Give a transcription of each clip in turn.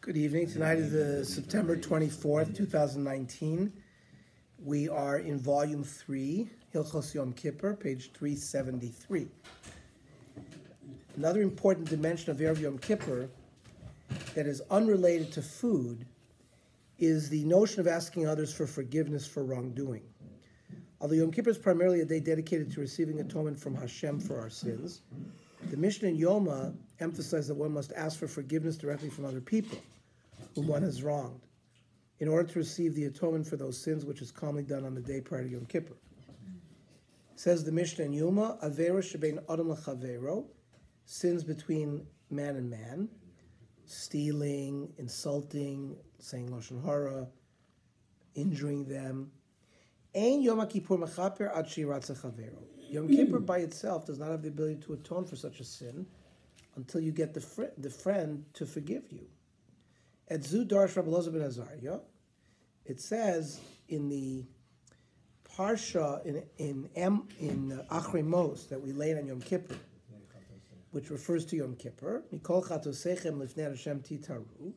Good evening. Tonight is the September 24th, 2019. We are in volume 3, Hilchos Yom Kippur, page 373. Another important dimension of Erev Yom Kippur that is unrelated to food is the notion of asking others for forgiveness for wrongdoing. Although Yom Kippur is primarily a day dedicated to receiving atonement from Hashem for our sins, the Mishnah in Yoma emphasizes that one must ask for forgiveness directly from other people whom one has wronged in order to receive the atonement for those sins which is commonly done on the day prior to Yom Kippur. Says the Mishnah in Yoma, Avera shebein adam lechavero, sins between man and man, stealing, insulting, saying lashon hara, injuring them. Ein Yom Kippur mechaper ad shiratza chavero. Yom Kippur by itself does not have the ability to atone for such a sin until you get the, fr- the friend to forgive you. At Zu Darsh Rabbi ben Azariah, it says in the Parsha in in Em, in uh, Achrei Mos that we laid on Yom Kippur, which refers to Yom Kippur, Mikol Chatosechem Lifnei Hashem Titaru,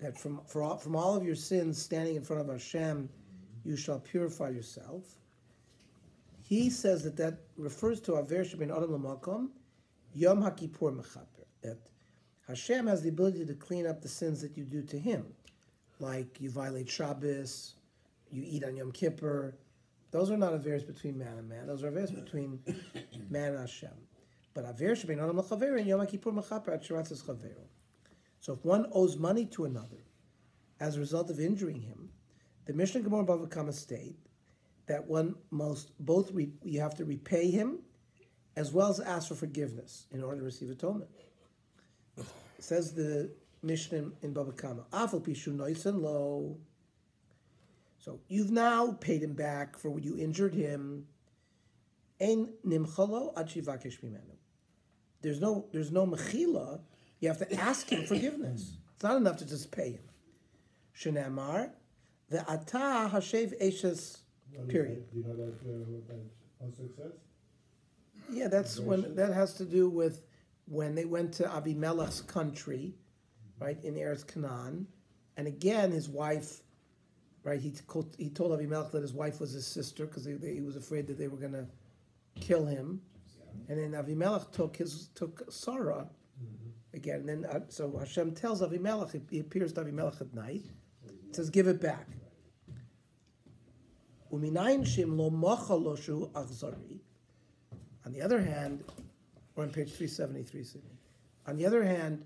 that from for all, from all of your sins standing in front of Hashem, you shall purify yourself. He says that that refers to Aver Shebin Adam Lamakom, Yom HaKippur Mechaper, that Hashem has the ability to clean up the sins that you do to Him, like you violate Shabbos, you eat on Yom Kippur. Those are not affairs between man and man. Those are affairs between man and Hashem. But aver shebein adam lechaver and Yom Kippur mechaper at shiratzas chavero. So if one owes money to another as a result of injuring him, the Mishnah Gemara Bava Kama state that one must both re, you have to repay him as well as ask for forgiveness in order to receive atonement. Says the Mishnah in Bava Kama, Afal pishu noisen lo. So you've now paid him back for what you injured him. There's no there's no mechila. You have to ask him forgiveness. It's not enough to just pay him. Shenamar, the ata hashev eshes. Period. Do you know that uh, that also says? Yeah, that's when that has to do with when they went to Abimelech's country, right in Eretz Canaan, and again his wife, right? He told, he told Abimelech that his wife was his sister because he, he was afraid that they were going to kill him, and then Abimelech took his took Sarah again. And then uh, so Hashem tells Abimelech he, appears to Abimelech at night, says, "Give it back." On the other hand, or on page 373, Sidney. On the other hand,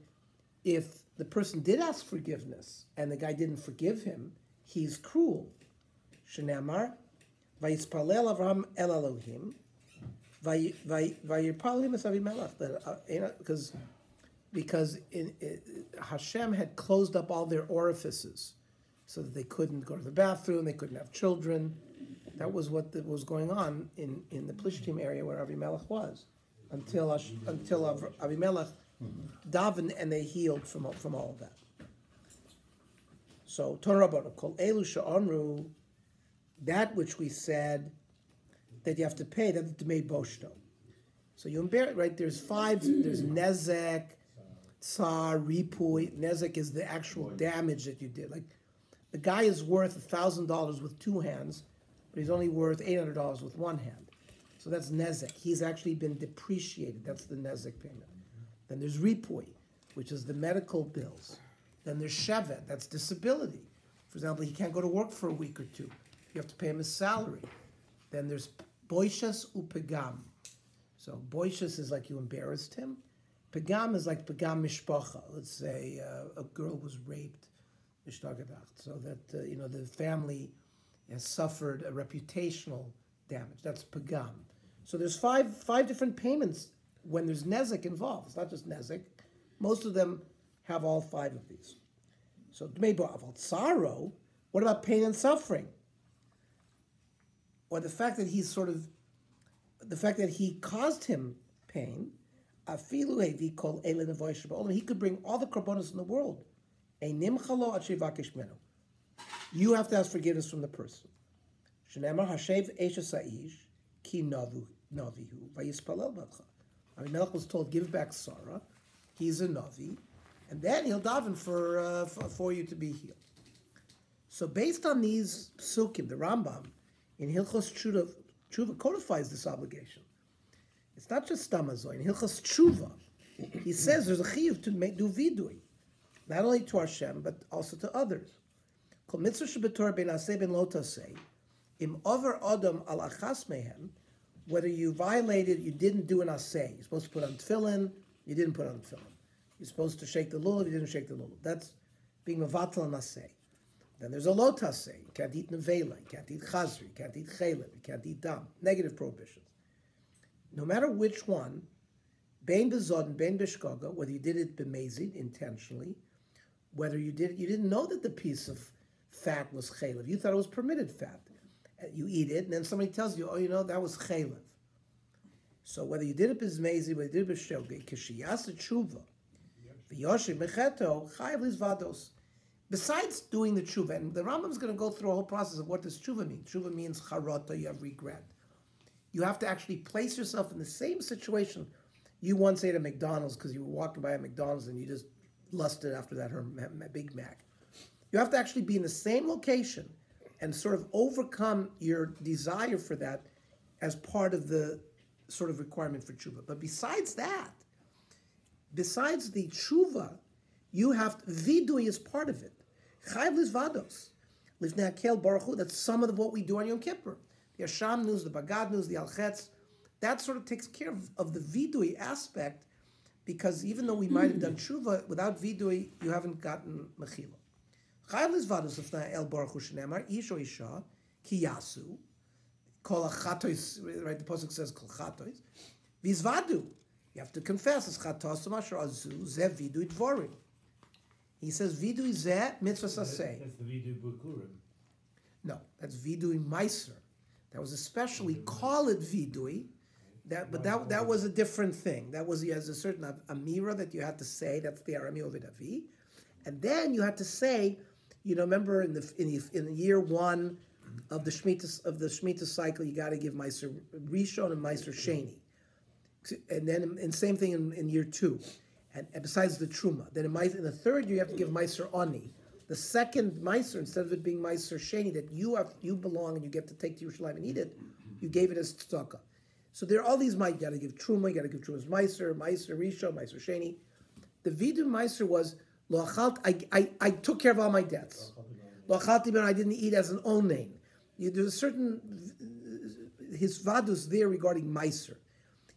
if the person did ask forgiveness and the guy didn't forgive him, he's cruel. Shenamar, Vayispalel Avram El Elohim, Vayirpal him Avimelech, because uh, because in, in, Hashem had closed up all their orifices so that they couldn't go to the bathroom, they couldn't have children. That was what the, was going on in, in the Plishtim area where Avimelech was until Ash- until Av- Avimelech mm-hmm. davened and they healed from from all of that. So Torah Kol Elu Sha'amru, that which we said that you have to pay, that Dmei Boshto. So you embarrass, right? There's five. There's Nezek, Tsar, Ripui. Nezek is the actual damage that you did. Like the guy is worth a thousand dollars with two hands, but he's only worth eight hundred dollars with one hand. So that's nezek. He's actually been depreciated. That's the nezek payment. Then there's ripui, which is the medical bills. Then there's shevet. That's disability. For example, he can't go to work for a week or two. You have to pay him his salary. Then there's boishas upegam. So boishas is like you embarrassed him. Pegam is like pegam mishpacha. Let's say uh, a girl was raped, so that uh, you know the family has suffered a reputational damage. That's pagam. So there's five five different payments when there's nezek involved. It's not just nezek. Most of them have all five of these. So maybe about sorrow. What about pain and suffering? Or the fact that he's sort of the fact that he caused him pain. He could bring all the korbanos in the world. A nimchalo. You have to ask forgiveness from the person. Shenema hashev esha sa'ish ki navu navihu vayispalel balcha. Abimelech was told, give back Sarah. He's a navi. and then he'll daven for, uh, for for you to be healed. So based on these psukim, the Rambam in Hilchos Tshuva, codifies this obligation. It's not just stamazoy. In Hilchos Tshuva, he says there's a chiyuv to make, do vidui, not only to Hashem but also to others. Kol mitzvah shebetor ben aseh ben lotaseh, im over adam al achas mehem, whether you violated, you didn't do an aseh. You're supposed to put on tefillin, you didn't put on tefillin. You're supposed to shake the lulav, you didn't shake the lulav. That's being mevatel an aseh. Then there's a lo taseh. You can't eat nevela, you can't eat chazri, you can't eat chaylev, you can't eat dam. Negative prohibitions. No matter which one, bein bezod and bein bishkoga, whether you did it bemazid intentionally, whether you did it, you didn't know that the piece of fat was chaylev, you thought it was permitted fat. You eat it, and then somebody tells you, oh, you know, that was chaylev. So whether you did it b'zmezi, whether you did it b'shogi, kishiyasa tshuva, v'yoshi mecheto, chayiv vados. Besides doing the tshuva, and the Rambam is going to go through a whole process of what does tshuva mean. Tshuva means charata, you have regret. You have to actually place yourself in the same situation you once ate at McDonald's because you were walking by a McDonald's and you just lusted after that her Big Mac. You have to actually be in the same location and sort of overcome your desire for that as part of the sort of requirement for tshuva. But besides that, besides the tshuva, you have vidui is part of it. Chayv vados. Lifnei akel baruch that's some of what we do on Yom Kippur. The Asham news, the Bagad news, the Alchetz, that sort of takes care of, of the vidui aspect because even though we might have done tshuva, without vidui, you haven't gotten mechila. Chayv vados lifnei el baruch Hu shenemar, ish o isha, ki yasu, kol achatois, right, the Pasuk says kol chatois, vizvadu. You have to confess, it's chatos masher azu, ze vidui dvorim. He says vidui ze mitzvah saseh. That's the Vidu Bukurim. No, that's vidui meiser. That was especially call it vidui. That, but that that was a different thing. That was has a certain amira that you had to say. That's the arami of Avi, and then you had to say, you know, remember in the in the, in year one of the shemitah of the shemitah cycle, you got to give meiser rishon and meiser sheni, and then and same thing in, in year two, and, and besides the truma, then in, in the third year you have to give meiser oni. The second meiser, instead of it being meiser sheni, that you have you belong and you get to take to Yerushalayim and eat it, you gave it as tzedakah. So there are all these. You got to give truma. You got to give truma's meiser, meiser rishon, meiser sheni. The vidu meiser was. I, I I took care of all my debts. Lo achalti ben I didn't eat as an own name. there's a certain his vadus there regarding meiser.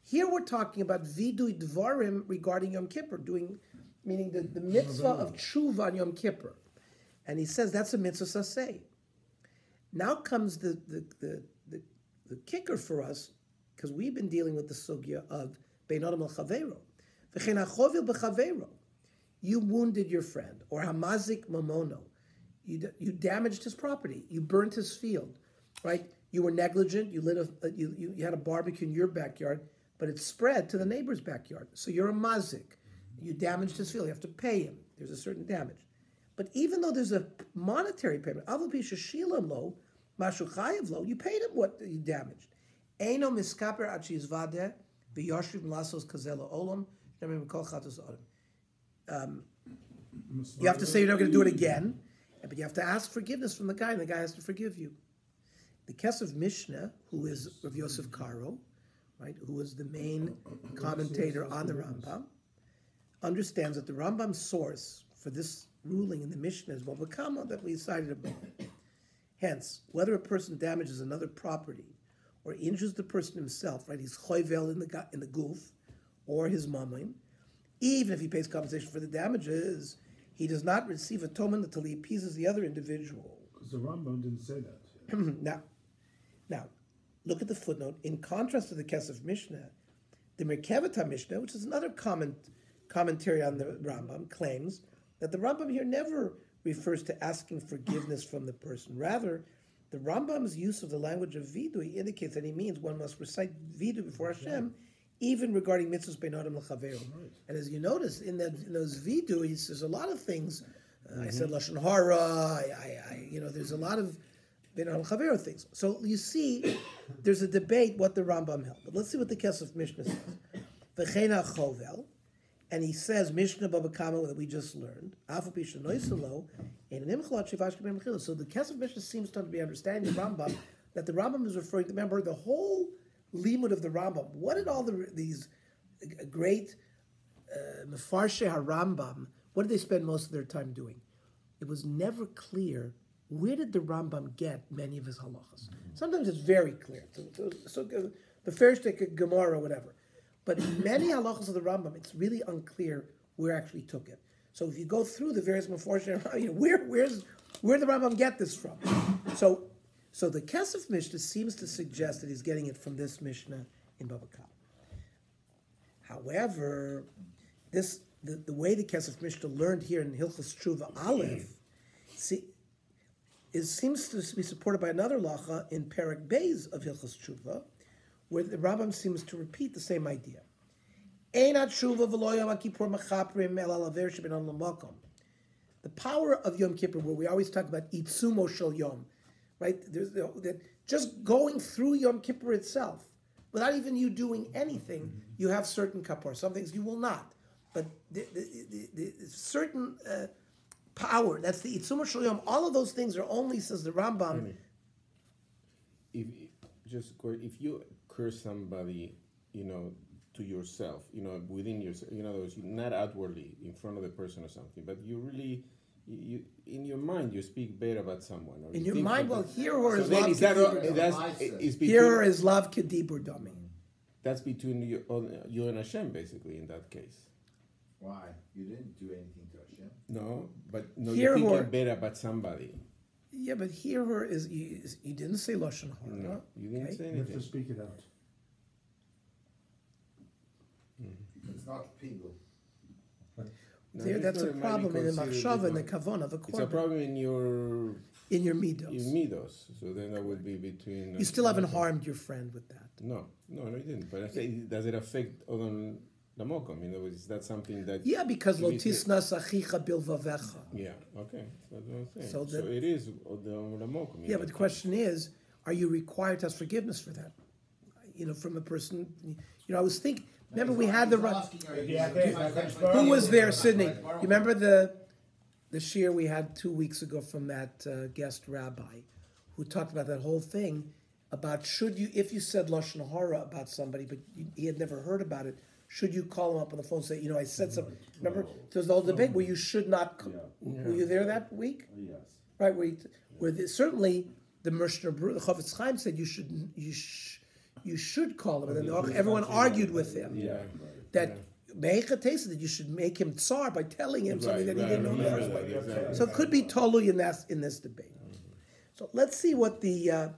Here we're talking about vidui dvarim regarding Yom Kippur, doing meaning the, the mitzvah of tshuva on Yom Kippur, and he says that's a mitzvah saseh. Now comes the the, the, the, the kicker for us, because we've been dealing with the sugya of bein adam al chavero, v'chein achovil b'chavero. You wounded your friend, or hamazik mamono. You, you damaged his property. You burnt his field, right? You were negligent. You lit a you, you, had a barbecue in your backyard, but it spread to the neighbor's backyard. So you're a mazik. You damaged his field. You have to pay him. There's a certain damage. But even though there's a monetary payment, avapi shashilam lo, mashu chayiv lo, you paid him what you damaged. Eino miskaper ad shizvadeh v'yoshiv lasos kazelo olam shemim kol chatos Um, odom. You have to say you're not going to do it again, but you have to ask forgiveness from the guy, and the guy has to forgive you. The Kesef Mishnah, who is Rav Yosef Karo, right, who is the main commentator on the Rambam, understands that the Rambam's source for this ruling in the Mishnah is Bava Kama that we cited above. Hence, whether a person damages another property or injures the person himself, right, he's choivel in the in the goof or his mamim, even if he pays compensation for the damages, he does not receive atonement until he appeases the other individual. Because the Rambam didn't say that. now, now, look at the footnote. In contrast to the Kesef Mishnah, the Merkavata Mishnah, which is another comment, commentary on the Rambam, claims that the Rambam here never refers to asking forgiveness from the person. Rather, the Rambam's use of the language of vidui indicates that he means one must recite vidui before Hashem, even regarding mitzvahs ben adam l'chavero. And as you notice in, that, in those viduis, there's a lot of things. Uh, I said lashon hara. I, I, I, you know, there's a lot of ben adam l'chavero things. So you see, there's a debate what the Rambam held. But let's see what the Kesef Mishnah says. V'chein chovel. And he says, Mishnah Baba Kama that we just learned, Afu Pisha Noiselo, and an Imchalot Shivash. So the Kesef Mishnah seems to be understanding the Rambam, that the Rambam is referring to, remember, the whole limud of the Rambam. What did all the these great uh, Mefarshe HaRambam, what did they spend most of their time doing? It was never clear where did the Rambam get many of his halachas. Sometimes it's very clear. So, so, so uh, the first Gemara or whatever. But many halachas of the Rambam, it's really unclear where actually took it. So if you go through the various Mefarshim, you know, where where's where did the Rambam get this from? So so the Kesef Mishnah seems to suggest that he's getting it from this Mishnah in Baba Kama. However, this the, the way the Kesef Mishnah learned here in Hilchas Tshuva Aleph, see, is seems to be supported by another lacha in Perak Beis of Hilchas Tshuva, where the Rambam seems to repeat the same idea. The power of Yom Kippur, where we always talk about itzumo shel Yom, right? There's the, that just going through Yom Kippur itself, without even you doing anything, you have certain kapor. Some things you will not, but the, the, the, the certain uh, power. That's the itzuma shel All of those things are only, says the Rambam. If just if you curse somebody, you know, to yourself, you know, within yourself, in other words, not outwardly in front of the person or something, but you really you, in your mind you speak bad about someone. Or In you your think mind, well, about- here or So is love is that kedibur that's is between, Here is love kedibur dami. that's between you, you and Hashem basically in that case. Why? You didn't do anything to Hashem. No, but no, Here you're or- thinking bad about somebody. Yeah, but here or is you, you didn't say lashon hara. No, you didn't okay? say You have to speak it out. Mm-hmm. It's not people. There, that's a not- might be problem in the machshava and the different. kavan of a It's a problem in your in your midos. in midos. So then that would be between. You still haven't harmed your friend with that. No, no, no, you didn't. But I say, does it affect on the mokum? In other words, is that something that? Yeah, because lotisnas achicha bilvavecha. Yeah. Okay. That's what I'm saying. So So, it is the the mokum. Yeah, but the question is, are you required to ask forgiveness for that? You know, from a person. You know, I was thinking. Remember, we had the right. Who was there, Sydney? You remember the the shir we had two weeks ago from that uh, guest rabbi, who talked about that whole thing about should you, if you said lashon hara about somebody, but you, he had never heard about it, should you call him up on the phone and say, you know, I said something. Remember, there was the whole debate where you should not. c- Were you there that week? Yes. Right, where, you, where the, certainly the Mishnah, Bru- the Chofetz Chaim said you should you sh, you should call him, and then everyone argued with him. Yeah. that Meicha tasted that you should make him tsar by telling him something that he didn't know right, first right, exactly. So it could be totally in that in this debate. So let's see what the uh,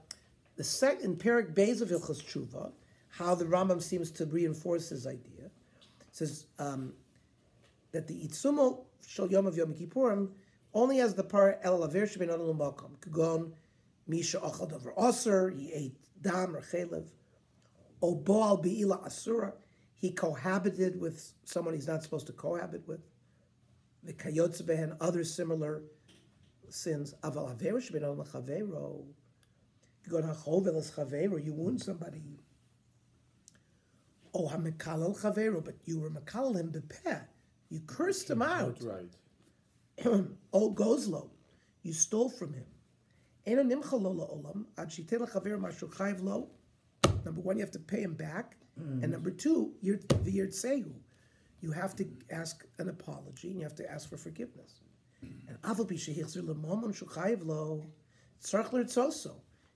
the second Perik Beis of Hilchas Tshuva, how the Rambam seems to reinforce his idea. It says um, that the Itzumo Shal Yom of Yom Kippurim only has the par El Laver Shebin Adon Makom Kagon Misha Achal Dover Aser he ate dam or chalev O Baal Beila Asura he cohabited with someone he's not supposed to cohabit with the Kayotze Behen other similar sins Aval Aver Shebin Adon Chavero Kagon Hachovel Es Chavero you wound somebody Oh, Hamekalel Chavero, but you were Mekalel him bepeh. You cursed him out. Right. Oh, Gozlo, you stole from him. Ena nimcha lo la'olam, ad l'chaver mashu chayiv lo. Number one, you have to pay him back. And mm. number two, you're the v'yirtsehu. You have to ask an apology and you have to ask for forgiveness. And mm. aval pi shehichzir l'momon shu lo, tzarch.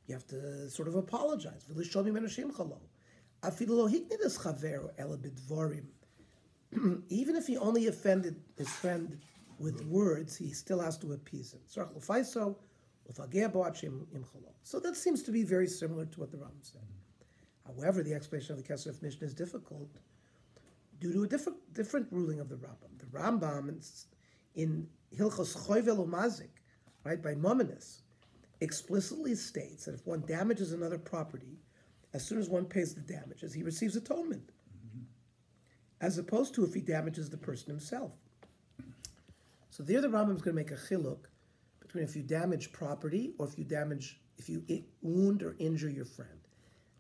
You have to sort of apologize. Shimcha lo. Afilu lo hiknidas chaver ela bidvorim even if he only offended his friend with words, he still has to appease him. So that seems to be very similar to what the Rambam said. However, the explanation of the Kesef Mishnah is difficult due to a different, different ruling of the Rambam. The Rambam in, in Hilchos Choyvel Umazik, right, by Mominus, explicitly states that if one damages another property, as soon as one pays the damages, he receives atonement mm-hmm. as opposed to if he damages the person himself. So there, the Rambam is going to make a chiluk between if you damage property or if you damage, if you wound or injure your friend.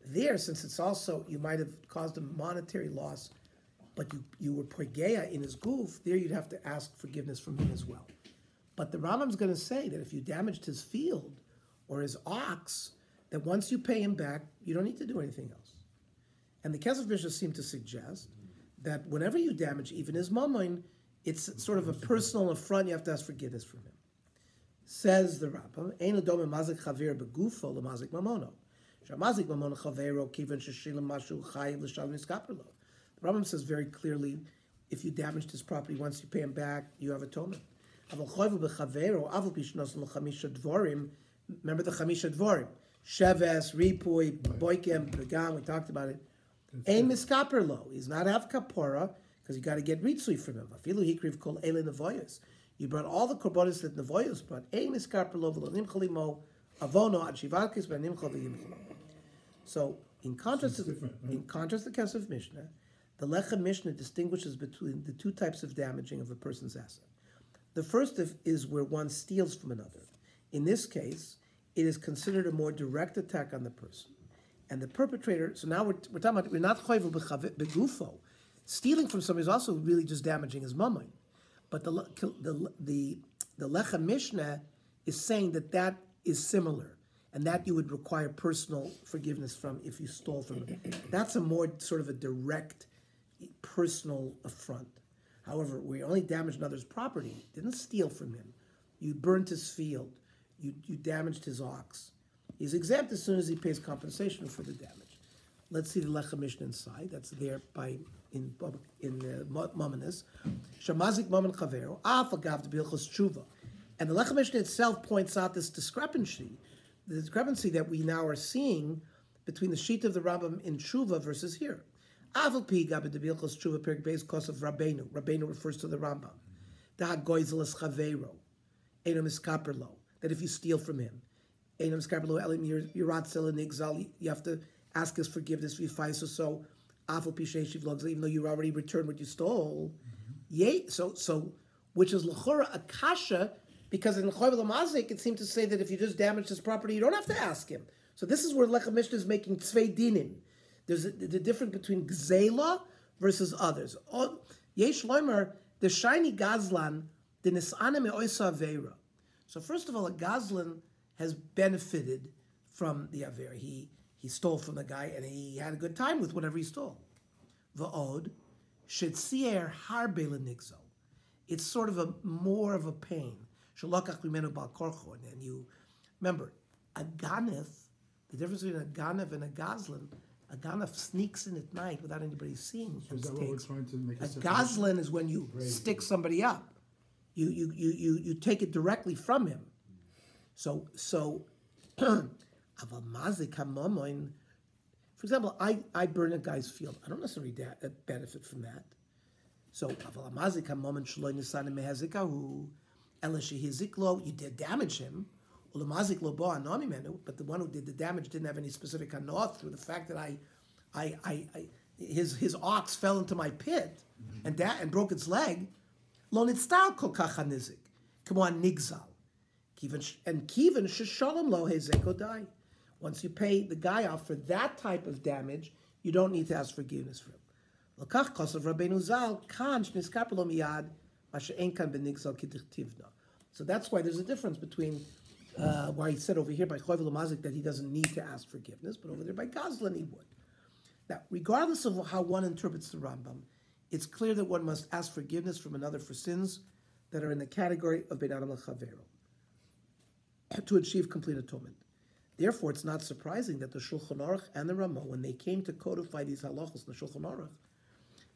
There, since it's also you might have caused a monetary loss but you, you were poigeya in his goof, there you'd have to ask forgiveness from him as well. But the Rambam's going to say that if you damaged his field or his ox, that once you pay him back, you don't need to do anything else. And the Kesef Mishnah seem to suggest that whenever you damage even his mammon, it's sort of a personal affront. You have to ask forgiveness from him. Says the Rambam, "Ein mazik chaver begufo mamono." Shamazik mamono chavero kiven sheshilim mashu chayiv l'shalom niskaperlo. The Rambam says very clearly, if you damaged his property once you pay him back, you have atonement. Aval choivu bechavero aval bishnos l'chamisha dvorim. Remember the chamisha dvorim: sheves, ripui, boikem, begam. We talked about it. Ein miskaperlo. He's not have kapora because you got to get ritzui from him. Afilu hikriv kol ele nevoyos. You brought all the korbanos that nevoyos brought. Ein miskaperlo v'lo nimchalimo avono ad shivakis ben nimchal v'yimchal. So, in contrast, to the, right? in contrast to the Kesef Mishnah, the Lechem Mishnah distinguishes between the two types of damaging of a person's asset. The first is where one steals from another. In this case, it is considered a more direct attack on the person. And the perpetrator, so now we're, we're talking about, we're not b'chave- begufo. Stealing from somebody is also really just damaging his mammon. But the, the, the, the Lechem Mishnah is saying that that is similar and that you would require personal forgiveness from if you stole from him. That's a more sort of a direct, personal affront. However, we only damaged another's property, didn't steal from him. You burnt his field, you, you damaged his ox. He's exempt as soon as he pays compensation for the damage. Let's see the Lechem Mishnah inside. That's there by in in uh, the Mominus. Shamazik Momin Chavero Af Agav Bilchos Tshuva, and the Lechem Mishnah itself points out this discrepancy, the discrepancy that we now are seeing between the sheet of the Rambam in Tshuva versus here. Aval Pi Gabed Bilchos Tshuva Perik Beis Kos of Rabbeinu. Rabbeinu refers to the Rambam. Da Goizeles Chavero, Enam Iskaperlo. That if you steal from him, Enam Iskaperlo Elim Yiratzela Nigzal, you have to ask his forgiveness v'fais or so. Afal Pishay Shivlogza, even though you already returned what you stole. Mm-hmm. Yay, so so which is lachora a kasha because in Choyvel Mazik it seemed to say that if you just damage his property, you don't have to ask him. So this is where Lechem Mishnah is making tzvei dinim. There's a, the difference between gzela versus others. Yesh Loimer, the shiny gazlan, the nisana me'oisa avera. So first of all, a gazlan has benefited from the aver. He he stole from the guy and he had a good time with whatever he stole. Va'od, shetzier harbe lenigzo. It's sort of a more of a pain. Shalokach mimenu bal korcho. And you remember a ganef. The difference between a ganef and a gazlan. A ganef sneaks in at night without anybody seeing. So is that what we're trying to make a a goslin is when you stick somebody up. You, you, you, you, you take it directly from him. So, so, aval mazik hamomoin. For example, I, I burn a guy's field. I don't necessarily da- uh, benefit from that. So, aval mazik hamomoin shaloi nisana mehazikahu, ela shehiziklo, you did damage him. Ulamazik bo anomi but the one who did the damage didn't have any specific anoth through the fact that I, I, I, I his his ox fell into my pit mm-hmm. and da- and broke its leg. Lo nitztal kol kach hanizik, come on nigzal. And kivan sheshalom lo hezeko die. Once you pay the guy off for that type of damage, you don't need to ask forgiveness for him. Lokach kosav Rabbeinu Zal kan shniskapelo miyad mashe ein kan benigzal. So that's why there's a difference between uh, why he said over here by Choyvel Mazik that he doesn't need to ask forgiveness, but over there by Goslin he would. Now, regardless of how one interprets the Rambam, it's clear that one must ask forgiveness from another for sins that are in the category of Bein Adam to achieve complete atonement. Therefore, it's not surprising that the Shulchan Aruch and the Ramah, when they came to codify these halachos in the Shulchan Aruch,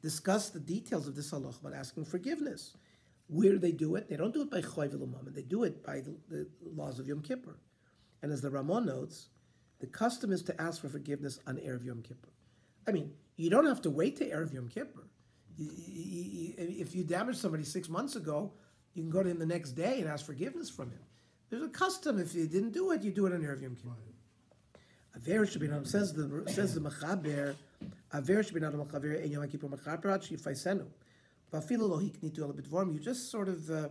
discussed the details of this halach about asking forgiveness. Where do they do it? They don't do it by Choyvel Umam, they do it by the, the laws of Yom Kippur. And as the Ramah notes, the custom is to ask for forgiveness on Erev Yom Kippur. I mean, you don't have to wait to Erev Yom Kippur. If you damaged somebody six months ago, you can go to him the next day and ask forgiveness from him. There's a custom. If you didn't do it, you do it on Erev Yom Kippur. Aver shebinam says the says the mechaber. Aver shebinam mechaber en Yom Kippur mechaber ad shifaisenu. Vafilo lo hiknitu el bidvorm. You just sort of uh,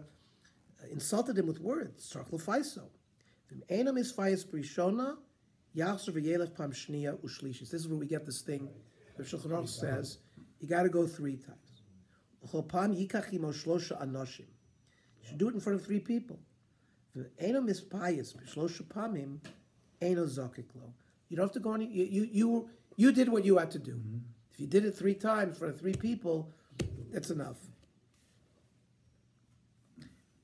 insulted him with words. Tzarch lefaiso. V'im enam is fayis brishona. Yachzer v'yelech pam shniya ushlishis. This is where we get this thing. The Shulchan Aruch says You got to go three times. L'chol pam yikach imo shlosha anoshim. You should do it in front of three people. Ve'eno mispayis b'shlosha pamim eno zokik lo. You don't have to go any. You you you, you did what you had to do. If you did it three times in front of three people, that's enough.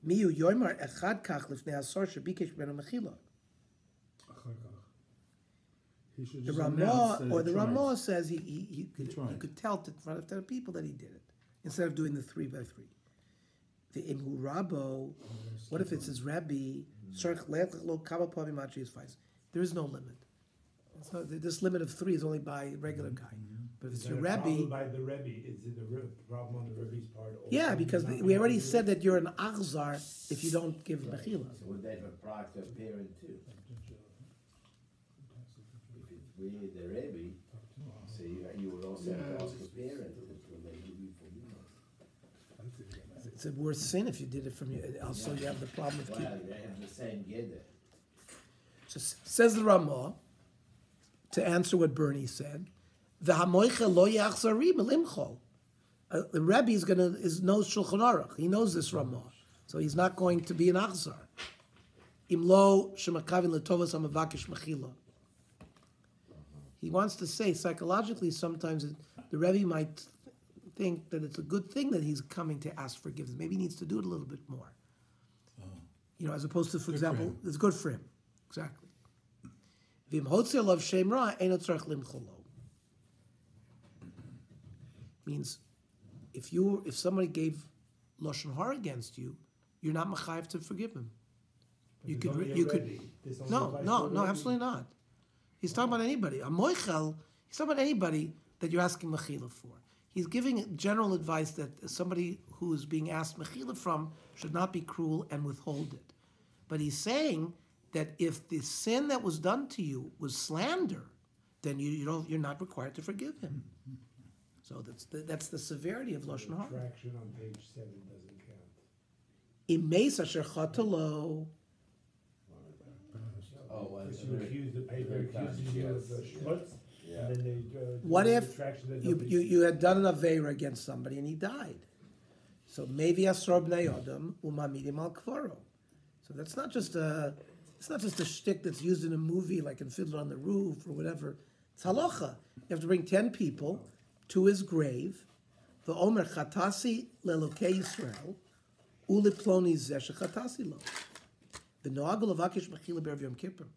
Miu Yoimar Echad Kach Lifnei Shabikesh Ben The Ramah or the Ramah says he, he, he, could, he, he could tell to in front of people that he did it instead of doing the three by three. The Imhu Rabo, what if it says Rabbi There is no limit. So this limit of three is only by regular guy. But if it's your a rabbi, by the Rebbe? Is it a problem on the Rebbe's part? or yeah, because not we already said it? that you're an achzar if you don't give mechila. So would they have applied to a parent too? If it's we, the Rebbe, so you, you would also have to ask a parent that they give you forgiveness. It's a worse sin if you did it from your. Also, you have the problem of Well, keeping. they have the same gather. Just says the Ramah to answer what Bernie said. The hamoicha lo yachzari melimchol. Uh, The Rebbe is gonna is knows Shulchan Aruch. He knows this Ramah, so he's not going to be an achzar. Imlo shemakavin letovas hamavakish mechila. He wants to say psychologically sometimes the Rebbe might think that it's a good thing that he's coming to ask forgiveness. Maybe he needs to do it a little bit more. You know, as opposed to, for example, him. it's good for him. Exactly. Vim hotzer lov shem ra. Means, if you if somebody gave lashon hara against you, you're not mechayiv to forgive him. But You could only re- a you could. This only no no no Rebbe. absolutely not. He's talking about anybody. A moichel. He's talking about anybody that you're asking mechila for. He's giving general advice that somebody who is being asked mechila from should not be cruel and withhold it. But he's saying that if the sin that was done to you was slander, then you, you don't you're not required to forgive him. So that's the, that's the severity of lashon hara. Fraction on page seven doesn't count. Imeis asher chatalo. Oh, well. Because you accuse the paper accuses you of yes, schmutz, Yeah. and then they. uh, What if you, you, you had done an avera against somebody and he died? So maybe asrob bnei umamidim al kvaro. So that's not just a it's not just a shtick that's used in a movie like in Fiddler on the Roof or whatever. It's halacha. You have to bring ten people to his grave. The omer chatasi lelokei Yisrael uliploni zeh shechatasi lo. The noagul avakish mechila be'erev Yom Kippur.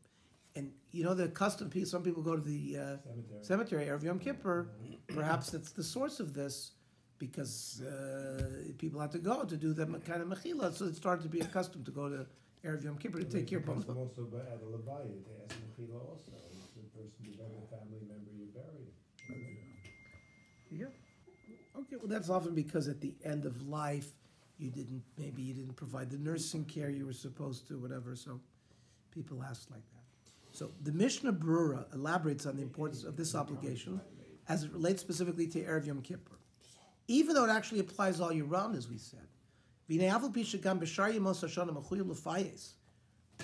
And you know the custom piece. Some people go to the uh, Cemetery. cemetery erev Yom Kippur. Perhaps that's the source of this, because uh, people had to go to do that kind of mechila. So it started to be a custom to go to erev Yom Kippur to take care of them. Also, but at a levaya, they ask mechila also. The person, a family member, you bury. Yeah. Okay. Well, that's often because at the end of life, you didn't maybe you didn't provide the nursing care you were supposed to, whatever. So people ask like that. So the Mishnah Brura elaborates on the importance of this obligation as it relates specifically to Erev Yom Kippur, even though it actually applies all year round, as we said. V'nei aval pi shegam b'shar yemos hashana.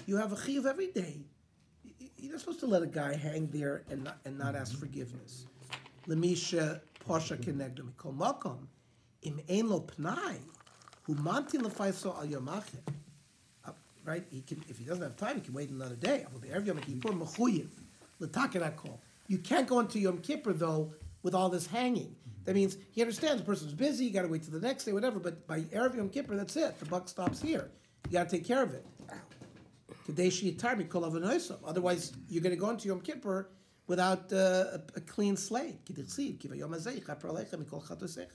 You have a chiyuv every day. You're not supposed to let a guy hang there and not, and not ask mm-hmm. forgiveness. Lemisha posha kenegdo mikol makom im ein lo pnai hu mantin l'fayso al yomachet. Uh, Right, he can, if he doesn't have time, he can wait another day. You can't go into Yom Kippur though with all this hanging. That means he understands the person's busy. You got to wait till the next day, whatever. But by Erev Yom Kippur, that's it. The buck stops here. You got to take care of it. Otherwise, you're going to go into Yom Kippur without uh, a, a clean slate. Kidichsiv, Kiva Yom Hazei, Chaper Aleichem, Mikol Chatoseichem.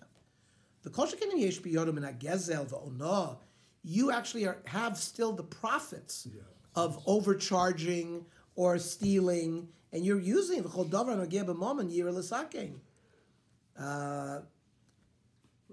The Kol Shekenim Yesh Biyodom in Agezel V'Onah, you actually are, have still the profits of overcharging or stealing, and you're using the Chol Davar Nogeh L'Sakein. Uh,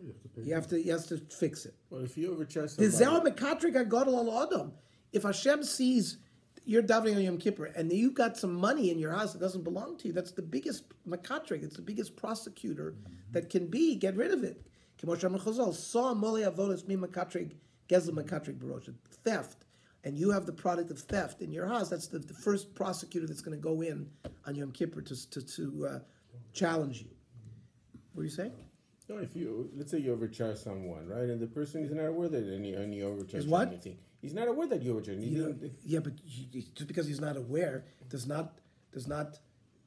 You have to pay. you have to, you have to fix it. Well, if you overcharge The somebody, Zera Mekatrik Agadol. If Hashem sees you're davening on Yom Kippur and you've got some money in your house that doesn't belong to you, that's the biggest Mekatrik, it's the biggest prosecutor that can be. Get rid of it. Saw Mole Avodas Mi Mekatrik, Gezel Mekatrik Barosh. Theft. And you have the product of theft in your house. That's the, the first prosecutor that's going to go in on Yom Kippur to, to, to uh, challenge you. What are you saying? No, if you let's say you overcharge someone, right, and the person is not aware that any any overcharge Is what? anything. He's not aware that you're Jordan. You know, yeah, but just because he's not aware does not does not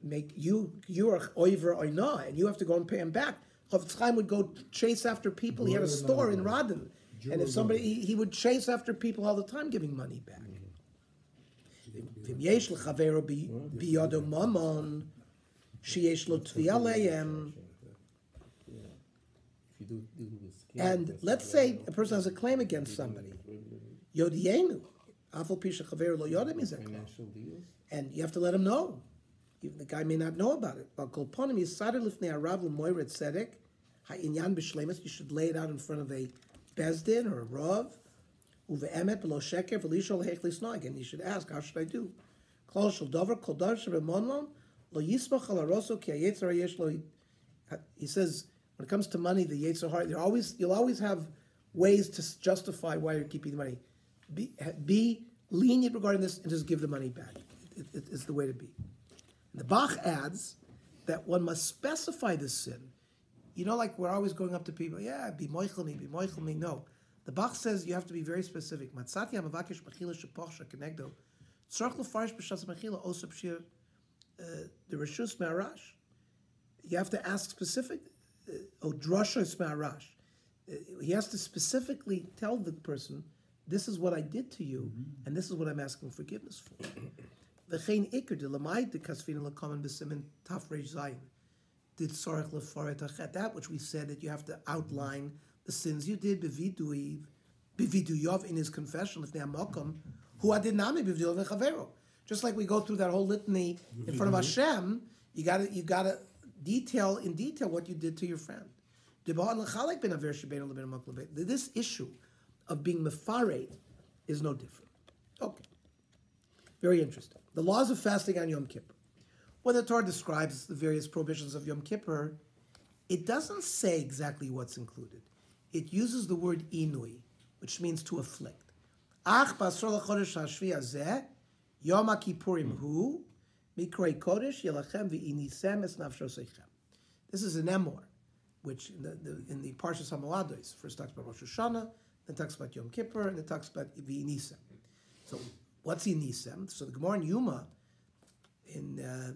make you you are over or not, and you have to go and pay him back. Chofetz Chaim would go chase after people. He had a store in Radin, and if somebody he, he, would chase after people all the time, giving money back. And let's say a person has a claim against somebody, Yodienu. And you have to let him know. Even the guy may not know about it. But kolponim yisadar lifnei harav u'moyret tzedek ha'inyan b'shlemus. You should lay it out in front of a bezdin or a rav. Below sheker snog. And you should ask, how should I do? Lo. He says, when it comes to money, the yetzer you'll always have ways to justify why you're keeping the money. Be, be lenient regarding this and just give the money back. It, it, it's the way to be. The Bach adds that one must specify the sin. You know, like we're always going up to people, yeah, be moichel me, be moichel me. No. The Bach says you have to be very specific. Matzati amavakish mechila shepoch shekenegdo. Tzarch lefarish b'shas mechila uh, the reshus. You have to ask specific, uh, oh, drasha is me'arash. Uh, He has to specifically tell the person, this is what I did to you, mm-hmm. and this is what I'm asking forgiveness for. V'chein ikr de lamai de kasfina lakaman b'simin taf reish zayin. Did sorach lefaret. That which we said that you have to outline the sins you did b'viduiv, b'viduyov in his confession, if ne'amakom, hu adinami b'viduyov v'chavero. Just like we go through that whole litany in front of mm-hmm. Hashem, you gotta, you gotta detail in detail what you did to your friend. Diba'an l'chalek ben aver shebeinu l'ben. This issue of being mefaret is no different. Okay. Very interesting. The laws of fasting on Yom Kippur. When the Torah describes the various prohibitions of Yom Kippur, it doesn't say exactly what's included. It uses the word inui, which means to afflict. Ach basar l'chodesh hashvi hazeh, Yom HaKippurim hmm. hu, mikrei kodesh yelachem v'inisem es nafsho seichem. This is an emor, which in the, the, in the Parshas Hamoados first talks about Rosh Hashanah, then talks about Yom Kippur, and it talks about v'inisem. So what's inisem? So the Gemara in Yoma, in uh,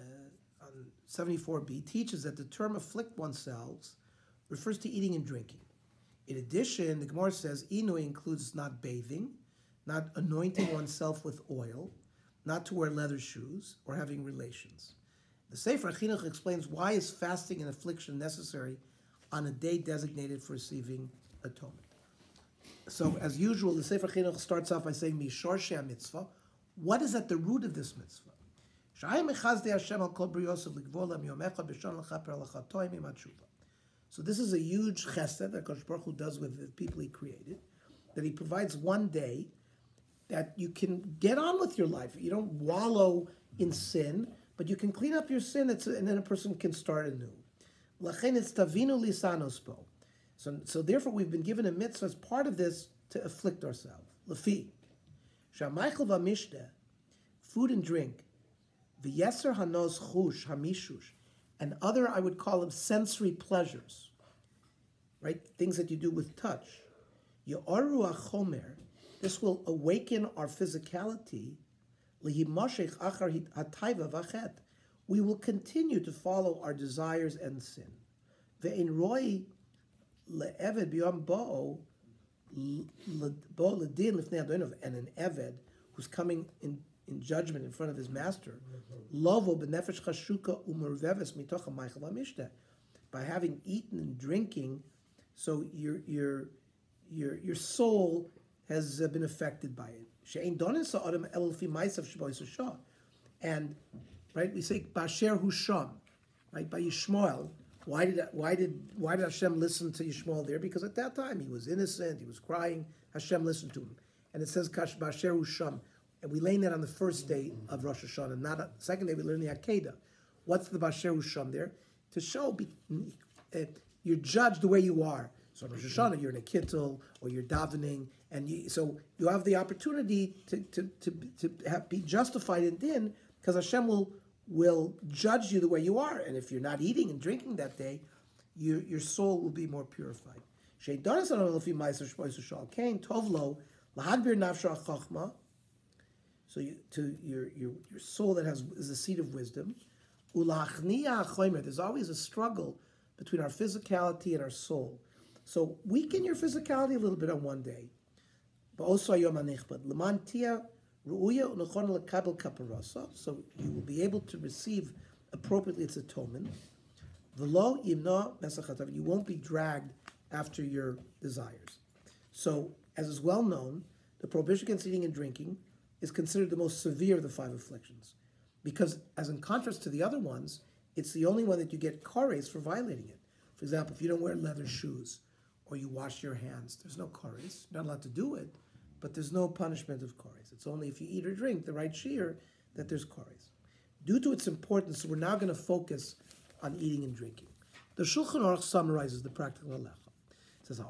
uh, on 74b, teaches that the term afflict oneself refers to eating and drinking. In addition, the Gemara says inu includes not bathing, not anointing oneself with oil, not to wear leather shoes, or having relations. The Sefer Chinuch explains why is fasting and affliction necessary on a day designated for receiving atonement. So, as usual, the Sefer Chinuch starts off by saying Mishor mitzvah. What is at the root of this mitzvah? So this is a huge chesed that Kosh Baruch Hu does with the people He created, that He provides one day that you can get on with your life. You don't wallow in sin, but you can clean up your sin, and then a person can start anew. So, so therefore, we've been given a mitzvah as part of this to afflict ourselves. Lafi, shamaychel v'mishneh, food and drink, v'yeser hanos chush hamishush, and other I would call them sensory pleasures, right? Things that you do with touch. Yo'aru achomer, this will awaken our physicality. Lihimoshech achar hataiva v'chet. We will continue to follow our desires and sin. Ve'in roi le'eved b'yom bo'o bo ledin lifnei adonov, and an eved who's coming in, in judgment in front of his master. Lovo b'nefesh chashuka umerveves mitocha meichel ha'mishneh. By having eaten and drinking, so your your your your soul has uh, been affected by it. She'ein donin sa'adam el fi sh'bo yisashah. And right, we say Basher Husham, right by Yishmael. Why did why did why did Hashem listen to Yishmael there? Because at that time he was innocent, he was crying. Hashem listened to him, and it says Kash Basher Husham, and we learn that on the first day of Rosh Hashanah. Not a, second day we learn the Akedah. What's the Basher Husham there? To show be, uh, you're judged the way you are. So Rosh Hashanah, you're in a kittel or you're davening, and you, so you have the opportunity to to to, to have, be justified in din because Hashem will will judge you the way you are. And if you're not eating and drinking that day, your, your soul will be more purified. So you, to your, your your soul that has is the seat of wisdom. There's always a struggle between our physicality and our soul. So weaken your physicality a little bit on one day. Leman tia So you will be able to receive appropriately its atonement. V'lo yimna mesachatav. You won't be dragged after your desires. So, as is well known, the prohibition against eating and drinking is considered the most severe of the five afflictions. Because, as in contrast to the other ones, it's the only one that you get kores for violating it. For example, if you don't wear leather shoes or you wash your hands, there's no kores. You're not allowed to do it, but there's no punishment of kores. It's only if you eat or drink the right shear that there's kores. Due to its importance, we're now going to focus on eating and drinking. The Shulchan Aruch summarizes the practical halacha. It says,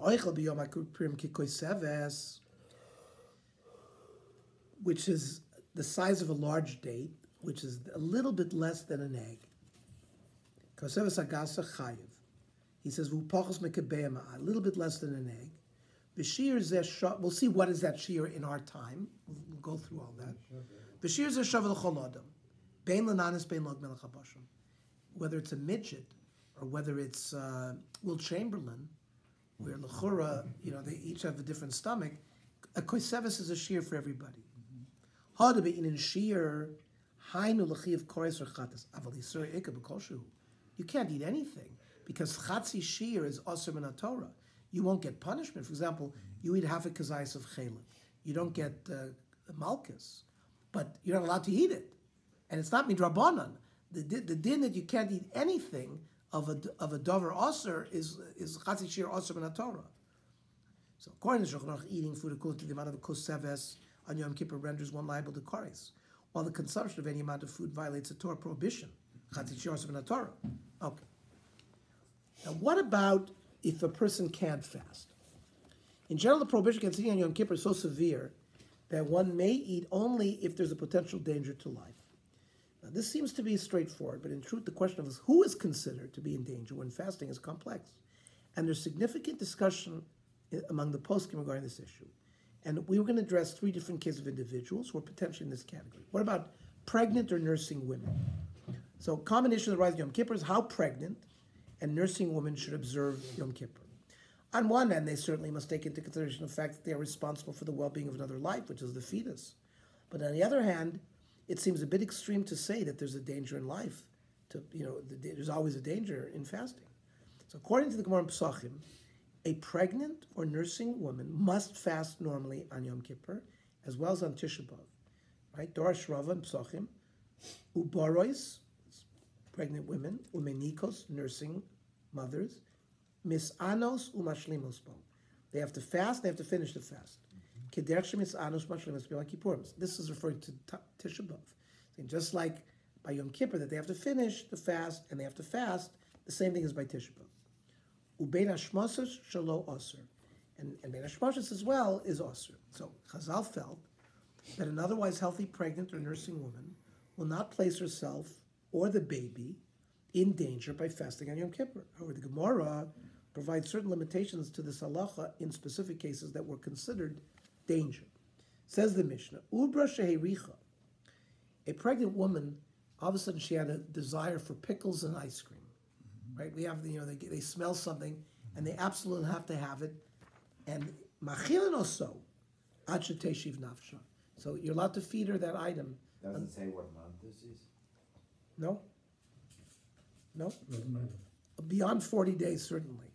which is the size of a large date, which is a little bit less than an egg. He says, "V'upachos mekebeya a little bit less than an egg." B'shir zeh sha- We'll see what is that shear in our time. We'll, we'll go through all that. B'shir zeh shavel chol adam. Bein lananis bein log melech. Whether it's a midget or whether it's uh, Wilt Chamberlain, where lechura, you know, they each have a different stomach. A koisevis is a shear for everybody. Hada bein in shear, hainu lechiv kores or chatas. Aval yisur ikka. You can't eat anything because chatzi shear is osir min Torah. You won't get punishment. For example, you eat half a kazayas of chelim. You don't get uh, malchus, but you're not allowed to eat it, and it's not midrabanan. The, the din that you can't eat anything of a of a dover osir is is chatzi shear osir min Torah. So according to Shulchan eating food according to the amount of a koseves on Yom Kippur renders one liable to kares, while the consumption of any amount of food violates a Torah prohibition. Chatzi shear osir min Torah. Okay. Now, what about if a person can't fast? In general, the prohibition against eating on Yom Kippur is so severe that one may eat only if there's a potential danger to life. Now, this seems to be straightforward, but in truth, the question of who is considered to be in danger when fasting is complex. And there's significant discussion among the poskim regarding this issue. And we were going to address three different cases of individuals who are potentially in this category. What about pregnant or nursing women? So, common issue that arises in Yom Kippur is how pregnant and nursing women should observe Yom Kippur. On one hand, they certainly must take into consideration the fact that they are responsible for the well-being of another life, which is the fetus. But on the other hand, it seems a bit extreme to say that there's a danger in life. To you know, the, there's always a danger in fasting. So, according to the Gemara in Pesachim, a pregnant or nursing woman must fast normally on Yom Kippur, as well as on Tisha B'av. Right? Dorish Rava and Pesachim, Ubarois, pregnant women, umenikos, nursing mothers, misanos umashlimos bo. They have to fast, they have to finish the fast. Mm-hmm. Kederch misanos mashlimos bo kippurim. This is referring to t- Tisha B'av. And just like by Yom Kippur, that they have to finish the fast and they have to fast, the same thing is by Tisha B'av. Ubein hashmoshes shalo osir. And, and bein as well is osir. So Chazal felt that an otherwise healthy pregnant or nursing woman will not place herself or the baby in danger by fasting on Yom Kippur. However, the Gemara provides certain limitations to this halacha in specific cases that were considered danger. Says the Mishnah, Ubra shehericha, a pregnant woman, all of a sudden she had a desire for pickles and ice cream. Right? We have, the, you know, they, they smell something and they absolutely have to have it. And machilin also, ad sheteshiv nafsha. So you're allowed to feed her that item. Doesn't say what month this is. No? No? Beyond 40 days, certainly.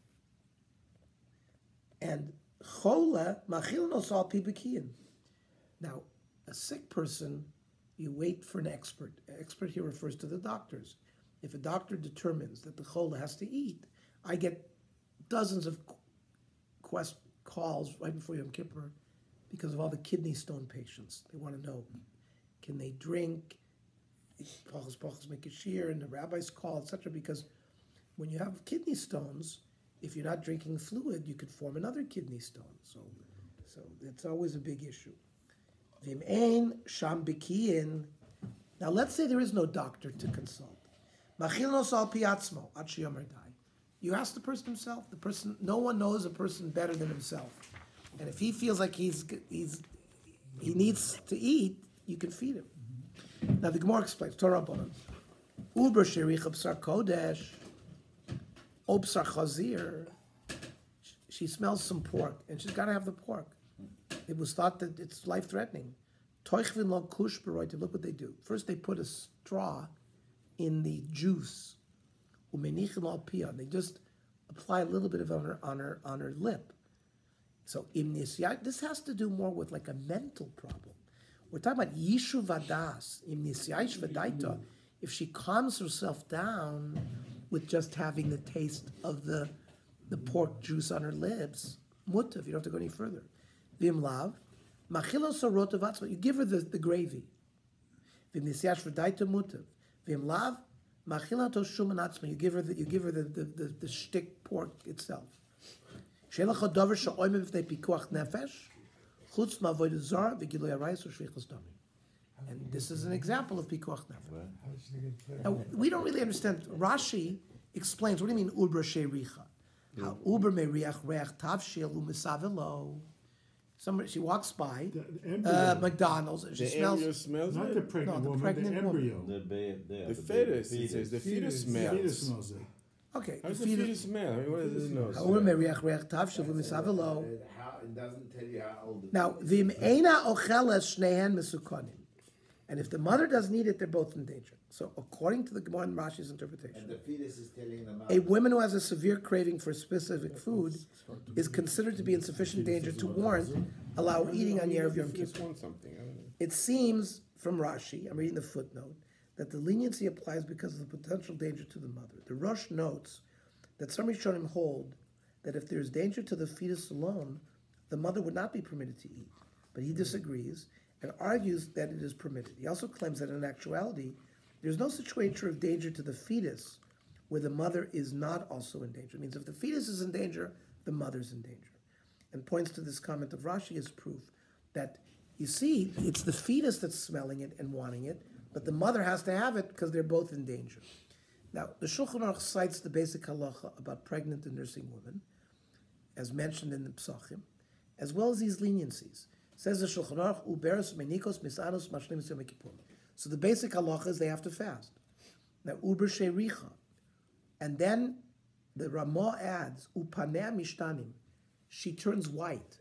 And chola, machil nosal pibakian. Now, a sick person, you wait for an expert. Expert here refers to the doctors. If a doctor determines that the chola has to eat, I get dozens of quest calls right before Yom Kippur because of all the kidney stone patients. They want to know, can they drink? Pachas pachas make a shear, and the rabbis call, etc. Because when you have kidney stones, if you're not drinking fluid, you could form another kidney stone. So, so it's always a big issue. Vim ein sham bikiyin. Now let's say there is no doctor to consult. Machil nos al piatzmo ad sheyomer dai. You ask the person himself. The person, no one knows a person better than himself. And if he feels like he's he's he needs to eat, you can feed him. Now the Gemara explains Torah Rabbanan. Uber sherich b'sar kodesh, o b'sar chazir. She smells some pork, and she's got to have the pork. It was thought that it's life threatening. Toichvin lo kush. Look what they do. First, they put a straw in the juice. Al pia. They just apply a little bit of it on her on her on her lip. So this has to do more with like a mental problem. We're talking about yishu vadas im nisyai shvadaita. If she calms herself down with just having the taste of the the pork juice on her lips, mutav. You don't have to go any further. Vim lav, machilo sorot. You give her the, the gravy. Vim nisyash v'daita mutav. Vim lav, machila to shuman. You give her the you give her the the, the, the shtick pork itself. Shelach davar sha'oimim pikuach nefesh. Chutz ma'avodah zar v'gilui arayis or shvichas damim. And this is an example of pikuach nefesh. How is she gonna Now, we don't really understand. Rashi explains, what do you mean, uber shericha? How uber me riach reach tavshil umisavelo. Somebody, she walks by The the uh, McDonald's and she The smells. embryo smells not it. the pregnant No, the woman, pregnant the woman. embryo. The ba- yeah, The baby, fetus, it says, the fetus The smells. fetus smells it. Okay, How does the the fetus- fetus smell? I mean, what does it know? Uber me riach reach tavshil umisavelo. And doesn't tell you how old the Now, fetus vim eina ocheles shnehen mesukonim. And if the mother doesn't eat it, they're both in danger. So, according to the Gemara and Rashi's And interpretation, the fetus is telling them. a woman who has a severe craving for specific food is considered to be in sufficient danger to warrant allow eating on Yerev Yom Kippur. wants something. I don't know. It seems from Rashi, I'm reading the footnote, that the leniency applies because of the potential danger to the mother. The Rush notes that some Rishonim hold that if there is danger to the fetus alone, the mother would not be permitted to eat. But he disagrees and argues that it is permitted. He also claims that in actuality, there's no situation of danger to the fetus where the mother is not also in danger. It means if the fetus is in danger, the mother's in danger. And points to this comment of Rashi as proof that you see, it's the fetus that's smelling it and wanting it, but the mother has to have it because they're both in danger. Now, the Shulchan Aruch cites the basic halacha about pregnant and nursing women, as mentioned in the Psachim, as well as these leniencies. Says the Shulchan Aruch, "Uberes menikos misanos mashlim yom kippur." So the basic halacha is they have to fast. Now, uber shericha, and then the Ramah adds, "Upaneh mishtanim," she turns white.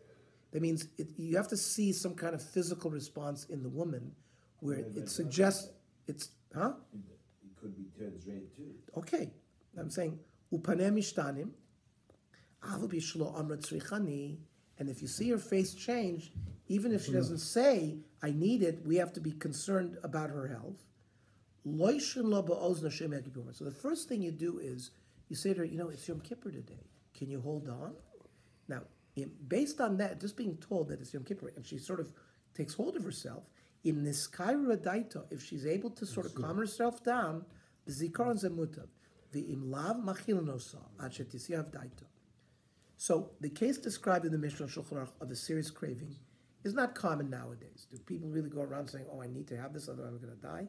That means it, you have to see some kind of physical response in the woman, where it suggests it's, huh? It could be turns red too. Okay, I'm saying upanem mishtanim, avu bishlo tzrichani, and if you see her face change, even if she mm-hmm. doesn't say I need it, we have to be concerned about her health. Lo yishun lo ba'ozna shem Yom Kippur. So the first thing you do is you say to her, you know, it's Yom Kippur today. Can you hold on? Now, based on that, just being told that it's Yom Kippur, and she sort of takes hold of herself, in Niskaira Daita, if she's able to sort of calm herself down, the Zikaron Zemutav, the Imlav Machilanosa, Achetisiav Daita. So the case described in the Mishnah Shulchan Aruch of a serious craving is not common nowadays. Do people really go around saying, "Oh, I need to have this, otherwise I'm going to die"?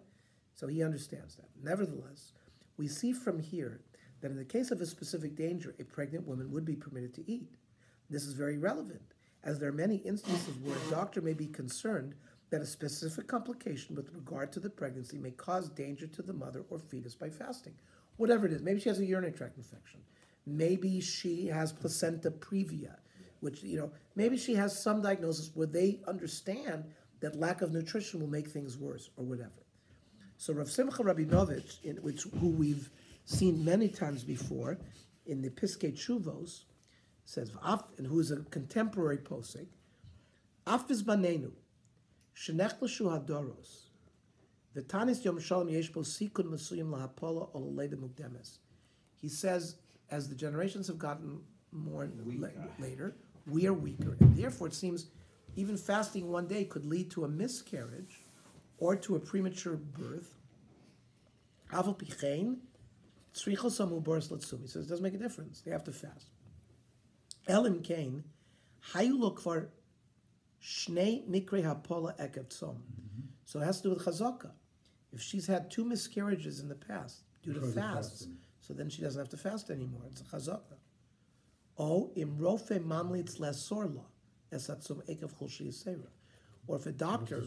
So he understands that. Nevertheless, we see from here that in the case of a specific danger, a pregnant woman would be permitted to eat. This is very relevant, as there are many instances where a doctor may be concerned that a specific complication with regard to the pregnancy may cause danger to the mother or fetus by fasting. Whatever it is, maybe she has a urinary tract infection. Maybe she has placenta previa, which, you know, maybe she has some diagnosis where they understand that lack of nutrition will make things worse or whatever. So Rav Simcha Rabinovich, in which who we've seen many times before in the Piskei Tshuvos, says, and who is a contemporary posek, Afis Banenu, Shenechlashu Hadoros, V'tanis Yom Shalom Yesh Bo Sikun Masuyim Lahapola Ololeda. He says, as the generations have gotten more la- later, we are weaker, and therefore it seems even fasting one day could lead to a miscarriage or to a premature birth. Aval Pichein, Tzrichos Amuboris Latsum. He says it doesn't make a difference. They have to fast. Elim Kain, Hayu Lokvar Shnei Nikre Hapola Ekev Tzom. So it has to do with Chazaka. If she's had two miscarriages in the past due to fasts, fasting. So then she doesn't have to fast anymore. It's a chazaka. O imrofe mamlitz lesorla esatzum ekav sheyisera. Or if a doctor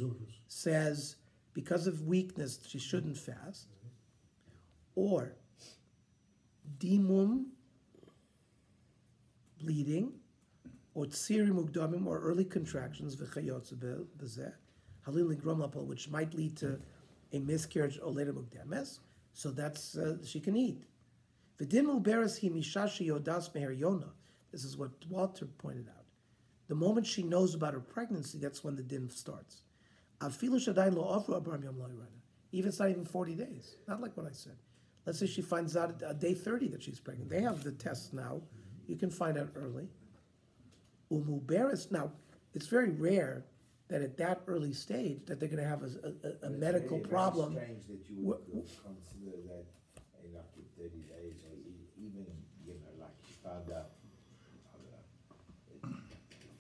says because of weakness she shouldn't fast, or dimum bleeding, or tziri mugdamim, or early contractions, which might lead to a miscarriage or later mugdames, so that's, uh, she can eat. This is what Walter pointed out. The moment she knows about her pregnancy, that's when the din starts. Afilu shadayin lo ofru abram yom lo yirana. Even it's not even 40 days. Not like what I said. Let's say she finds out at day 30 that she's pregnant. They have the tests now. You can find out early. Umuberis, now, it's very rare that at that early stage that they're going to have a, a- a, a But it's medical problem. Strange that you would consider that in up to thirty days or e- even, you know, like she found out, I don't know,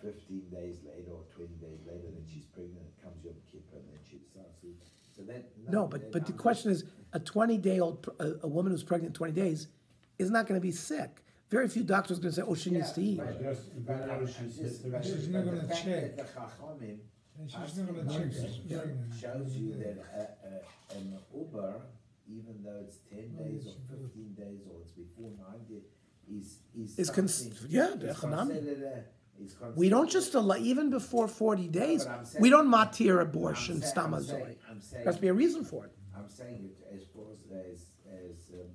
fifteen days later or twenty days later, then she's pregnant, it comes Yom Kippur, and then she starts to, so that. No, but, but the question is, a 20-day-old, a, a woman who's pregnant 20 days is not going to be sick. Very few doctors are going to say, oh, she needs to eat. But, Yes, but, but I'm- she's just- just- but- she's not the gonna check. the Chachamim she's not gonna about check this she's pregnant. Shows you that a, a, an Uber, even though it's ten Oh, days yes, or you do. fifteen days or it's before ninety, is, is. Is cons- yeah, is considered a- is We don't just allow, even before 40 days, but I'm we don't matir abortion, saying- stamazoi. saying- There has to be a reason for it. I'm saying it as far as, as, as, um,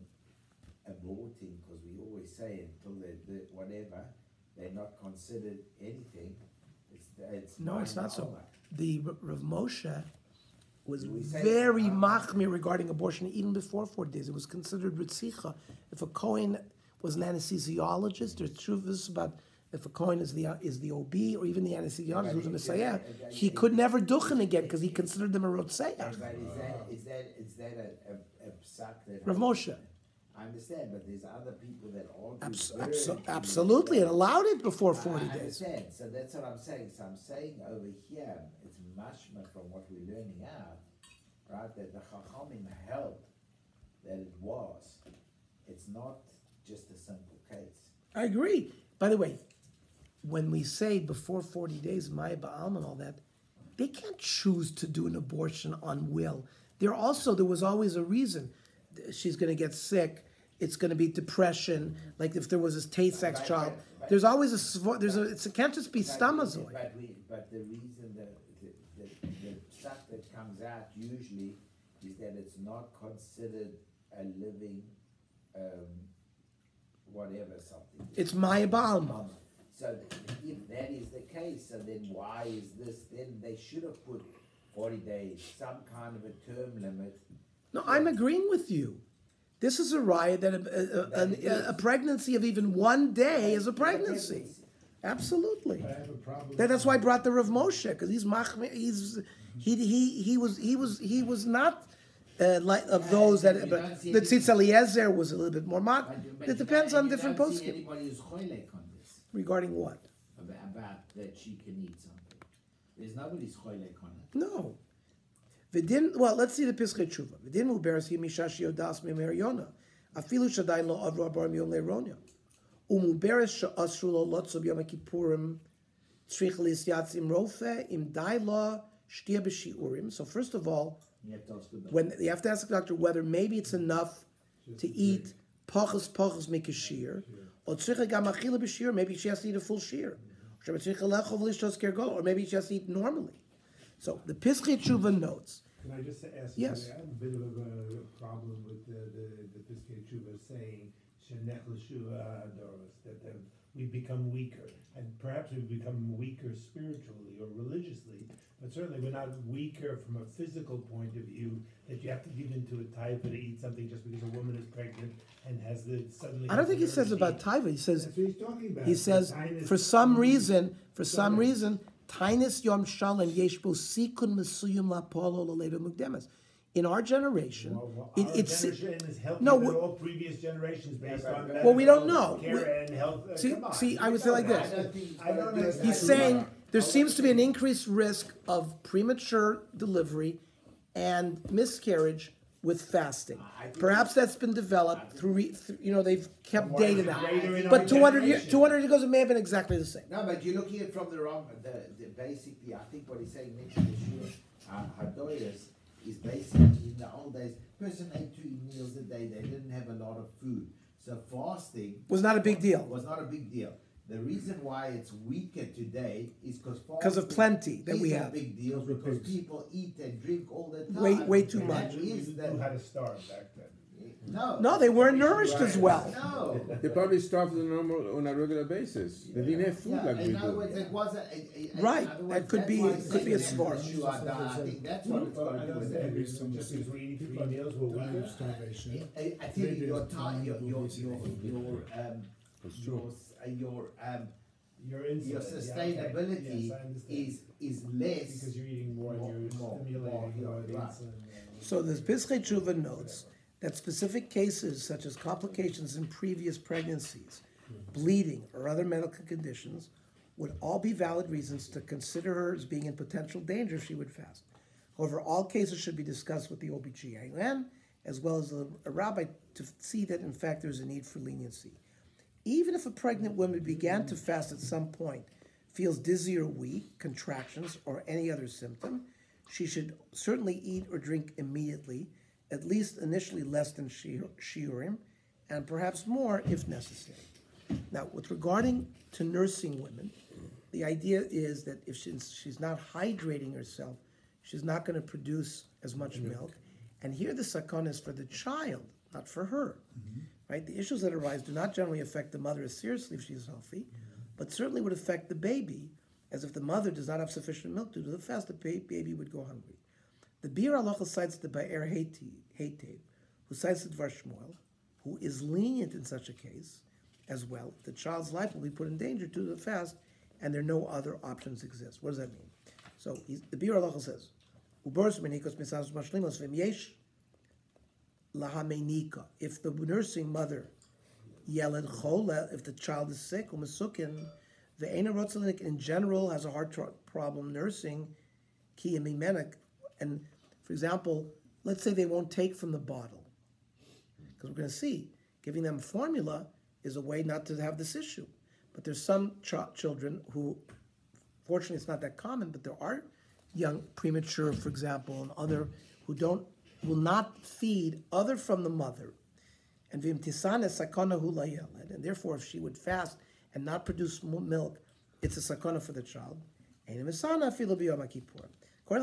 aborting, cause we always say until they, whatever, they're not considered anything, it's, it's. No, it's not so. The R- Rav Moshe was very machmir regarding abortion even before 40 days. It was considered ritzicha. If a Cohen was an anesthesiologist, there's truths about if a Cohen is the is the OB or even the anesthesiologist who's a Messiah, he could never duchen again because he considered them a rotzeach. But is that, is that, is that a, a, a psak that? Rav Moshe. I understand, but there's other people that argue. Abs- absolutely, it allowed it before 40 I days. understand, so that's what I'm saying, so I'm saying over here, mashma from what we're learning out, right, that the Chachamim held that it was, it's not just a simple case. I agree. By the way, when we say before 40 days, Maya Ba'alm and all that, they can't choose to do an abortion on will. There also, there was always a reason. She's going to get sick. It's going to be depression. Like if there was a But- child. There's always a, there's a, it can't just be But we- But we, but the reason that, the, the, the stuff that comes out usually is that it's not considered a living, um, whatever, something. It's Maya Ba'alma. Um, So if that is the case, so then why is this, then they should have put forty days, some kind of a term limit. No, I'm agreeing with you. This is a riot that a, a, a, a pregnancy of even one day is a pregnancy. Absolutely. I have a problem. That, that's why I brought the Rav Moshe because he's machmir. He's he he he was he was he was not uh, like of those that. But the Tzitz Eliezer was a little bit more mod. But It depends on different don't see poskim Anybody who's choilek on this, regarding what. about, about that she can eat something. There's nobody's choilek on it. No. V'din, well, let's see the Pischei Tshuva. V'din hu beres hi mishash yodas me'mer yona. Afilu shadayin lo avru abar miyom le'ronya. Umu beres she'asru lo lotzo b'yom kippurim tzrich li'isyatzim rofe im dai lo shtia b'shi'urim. So first of all, You have to ask the doctor. when you have to ask the doctor whether maybe it's enough to eat pachas pachas mikashir, or tzricha gam achila b'shir, maybe she has to eat a full shir, mm-hmm. or tzricha lechov lishtos kergol, or maybe she has to eat normally. So the Pischei Tshuva notes. Can I just ask? Yes. I have a bit of a problem with the, the, the Piskei Tshuva saying, Shenech l'shua adoros, that, that we become weaker. And perhaps we become weaker spiritually or religiously, but certainly we're not weaker from a physical point of view, that you have to give into a taifa to eat something just because a woman is pregnant and has the, suddenly. I don't think he says about eat. taiva. He says That's what he's talking about. he says for some reason, for some Sorry. reason, tainis yom shalom yesh bo sikun mesuyum lapolo laledo mukdemes. In our generation, Well, well, it, our it's generation is healthier no, than we- all previous generations based Yeah, on but- Well, we don't know. care We- and health. uh, See- see, I would say like this. I don't I don't gonna do understand. that. He's saying there seems to be an increased risk of premature delivery and miscarriage with fasting. Perhaps that's been developed through, you know, they've kept Why data now. But 200 years, 200 years ago, it may have been exactly the same. No, but you're looking at it from the wrong, the, the basically, I think what he's saying, Mitchell, is uh, Hadoyas, is basically in the old days, person ate two meals a day, they didn't have a lot of food. So fasting Was not a big deal. was not a big deal. The reason why it's weaker today is because of plenty that we have. big deals Because we're because pigs. people eat and drink all the time. Way- way too And much. that We is knew the- starve back then. no. No, they weren't nourished as well. No. They probably starved on a normal on a regular basis. They didn't have food Yeah, like we in words, do. it wasn't. it- it- Right, other it could that's be- it could be a saying source. that you are done. I think that's what it's Well, going I to do. understand, Maybe just some because we're eating three people meals, we're dying starvation. I, I tell you, Maybe your time, your, your, your, um, your, true. s- uh, your, um, Your your insulin, yeah, okay. sustainability Yes, is, is less. Because you're eating more and you're more- stimulating more, more the yeah, right. insulin. So the Pischei Tshuva notes that specific cases such as complications in previous pregnancies, bleeding, or other medical conditions would all be valid reasons to consider her as being in potential danger if she would fast. However, all cases should be discussed with the OBGYN as well as a a rabbi to see that in fact there's a need for leniency. Even if a pregnant woman began to fast at some point, feels dizzy or weak, contractions, or any other symptom, she should certainly eat or drink immediately, at least initially less than shiur- shiurim, and perhaps more if necessary. Now, with regarding to nursing women, the idea is that if she's, she's not hydrating herself, she's not going to produce as much milk. And here the sakon is for the child, not for her. Mm-hmm. Right? The issues that arise do not generally affect the mother as seriously if she is healthy, but certainly would affect the baby, as if the mother does not have sufficient milk due to the fast, the baby would go hungry. The Biur Halacha cites the Ba'er Heitev, who cites the Dvar Shmuel, who is lenient in such a case as well. The child's life will be put in danger due to the fast, and there are no other options exist. What does that mean? So the Biur Halacha says, "Uboros menikos misas lahamenika." If the nursing mother yeled chola, if the child is sick, umasukin, the ena rotzelinik in general has a heart problem nursing, ki and for example, let's say they won't take from the bottle, because we're going to see giving them formula is a way not to have this issue. But there's some ch- children who, fortunately, it's not that common, but there are young premature, for example, and other who don't will not feed other from the mother. And vimtisana sakana hu layeled, and therefore, if she would fast and not produce milk, it's a sakana for the child. According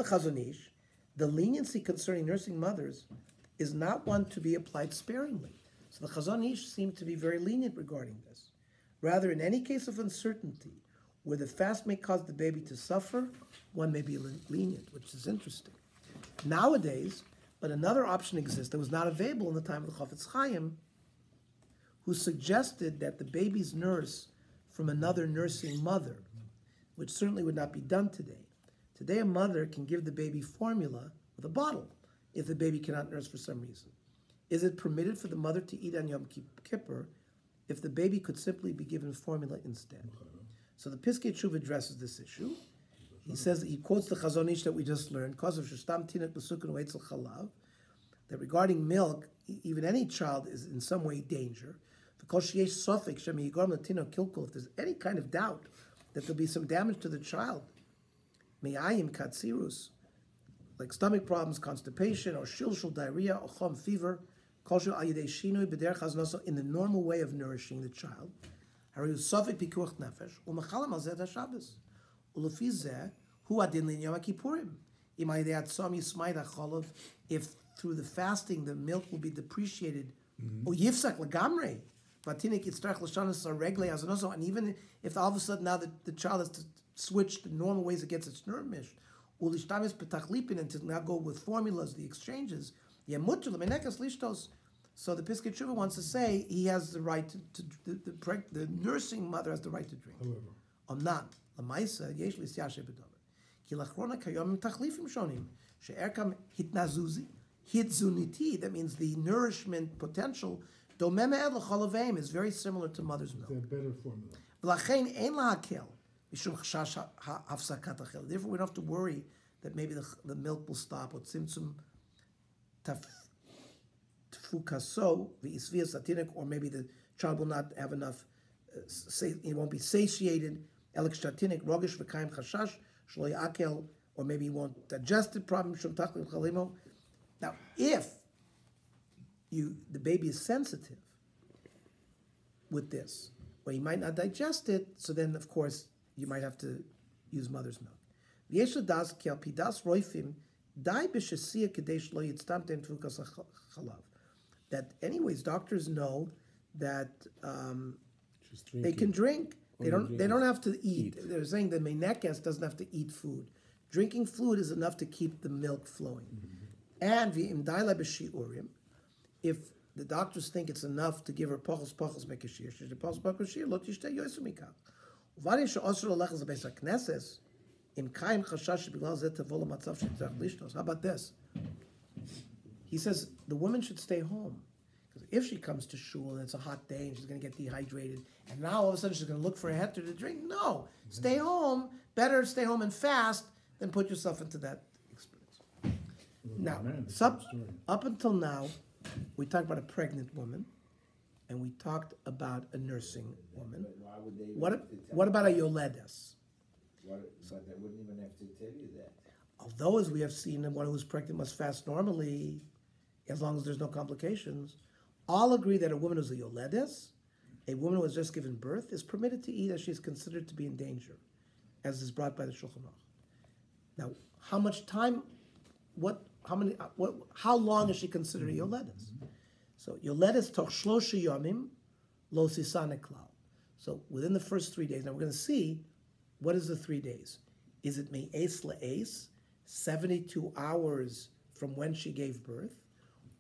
to Chazon Ish, the leniency concerning nursing mothers is not one to be applied sparingly. So the Chazon Ish seemed to be very lenient regarding this. Rather, in any case of uncertainty, where the fast may cause the baby to suffer, one may be lenient, which is interesting. Nowadays, but another option exists that was not available in the time of the Chofetz Chaim, who suggested that the baby's nurse from another nursing mother, which certainly would not be done today. Today, a mother can give the baby formula with a bottle if the baby cannot nurse for some reason. Is it permitted for the mother to eat on Yom Kippur if the baby could simply be given formula instead? So the Piskei Tshuva addresses this issue. He says he quotes the Chazon Ish that we just learned, because of Shestam Tinuk Besukun Chalav, that regarding milk, even any child is in some way danger. Because. If there's any kind of doubt that there'll be some damage to the child, me'ayim katsirus, like stomach problems, constipation, or shilshul diarrhea, or chom fever, in the normal way of nourishing the child. Hu adin linyom kippurim. If through the fasting the milk will be depreciated, mm-hmm. o yifsak and even if all of a sudden now the, the child has to switch the normal ways it gets its nourishment, ulishtamis and to now go with formulas, the exchanges. So the Piskei Tshuva wants to say he has the right to, to the, the, the, nursing mother has the right to drink. However, lamaisa, yesh כי לאחרונה כיום הם תחליפים שונים, שערכם התנזוזי, התזונתי, that means the nourishment potential, דומה מאוד לכל אביהם, is very similar to mother's milk. they're better formula. ולכן אין להקל, משום חשש ה- הפסקת החל. Therefore we don't have to worry that maybe the, the milk will stop, or צמצום תפ- tfukaso v'isvias atinik, or maybe the child will not have enough, uh, say, he won't be satiated, elik shatinik, rogish v'kaim chashash, shloi akel, or maybe he won't digest it Problem shum tachlim chalimo. Now, if you the baby is sensitive with this, or he might not digest it, so then of course you might have to use mother's milk. V'yesh das kel pidas roifim dai b'shasia kadesh lo yitztamtem tvukas halav. That anyways, doctors know that um, they can drink they don't. They don't have to eat. They're saying that menekes doesn't have to eat food. Drinking fluid is enough to keep the milk flowing. Mm-hmm. And v'im daila b'shiurim, if the doctors think it's enough to give her pachos pachos mekashir, she's a pachos pachos shir, lo tishtei yosu mikach. Uvarim she'osr olechas beis hakneses, im kaim chashash b'glal zeh tavo l'matzav shetzach lishtos. How about this? He says the woman should stay home. Because if she comes to shul and it's a hot day and she's going to get dehydrated, and now all of a sudden she's going to look for a heter to drink, no, stay home. Better stay home and fast than put yourself into that experience. Now, Man, sub, up until now, we talked about a pregnant woman, and we talked about a nursing woman. But why would they? even What, have to tell what about a yoledes? What, but they wouldn't even have to tell you that. Although, as we have seen, one who's pregnant must fast normally, as long as there's no complications. All agree that a woman who's a yoledes, a woman who has just given birth, is permitted to eat as she is considered to be in danger, as is brought by the Shulchan Aruch. Now, how much time? What? How many? uh, What? How long is she considered a yoledes? So yoledes toch shlosha yomim lo klal. So within the first three days. Now we're going to see what is the three days. Is it me'es le'es, 72 hours from when she gave birth?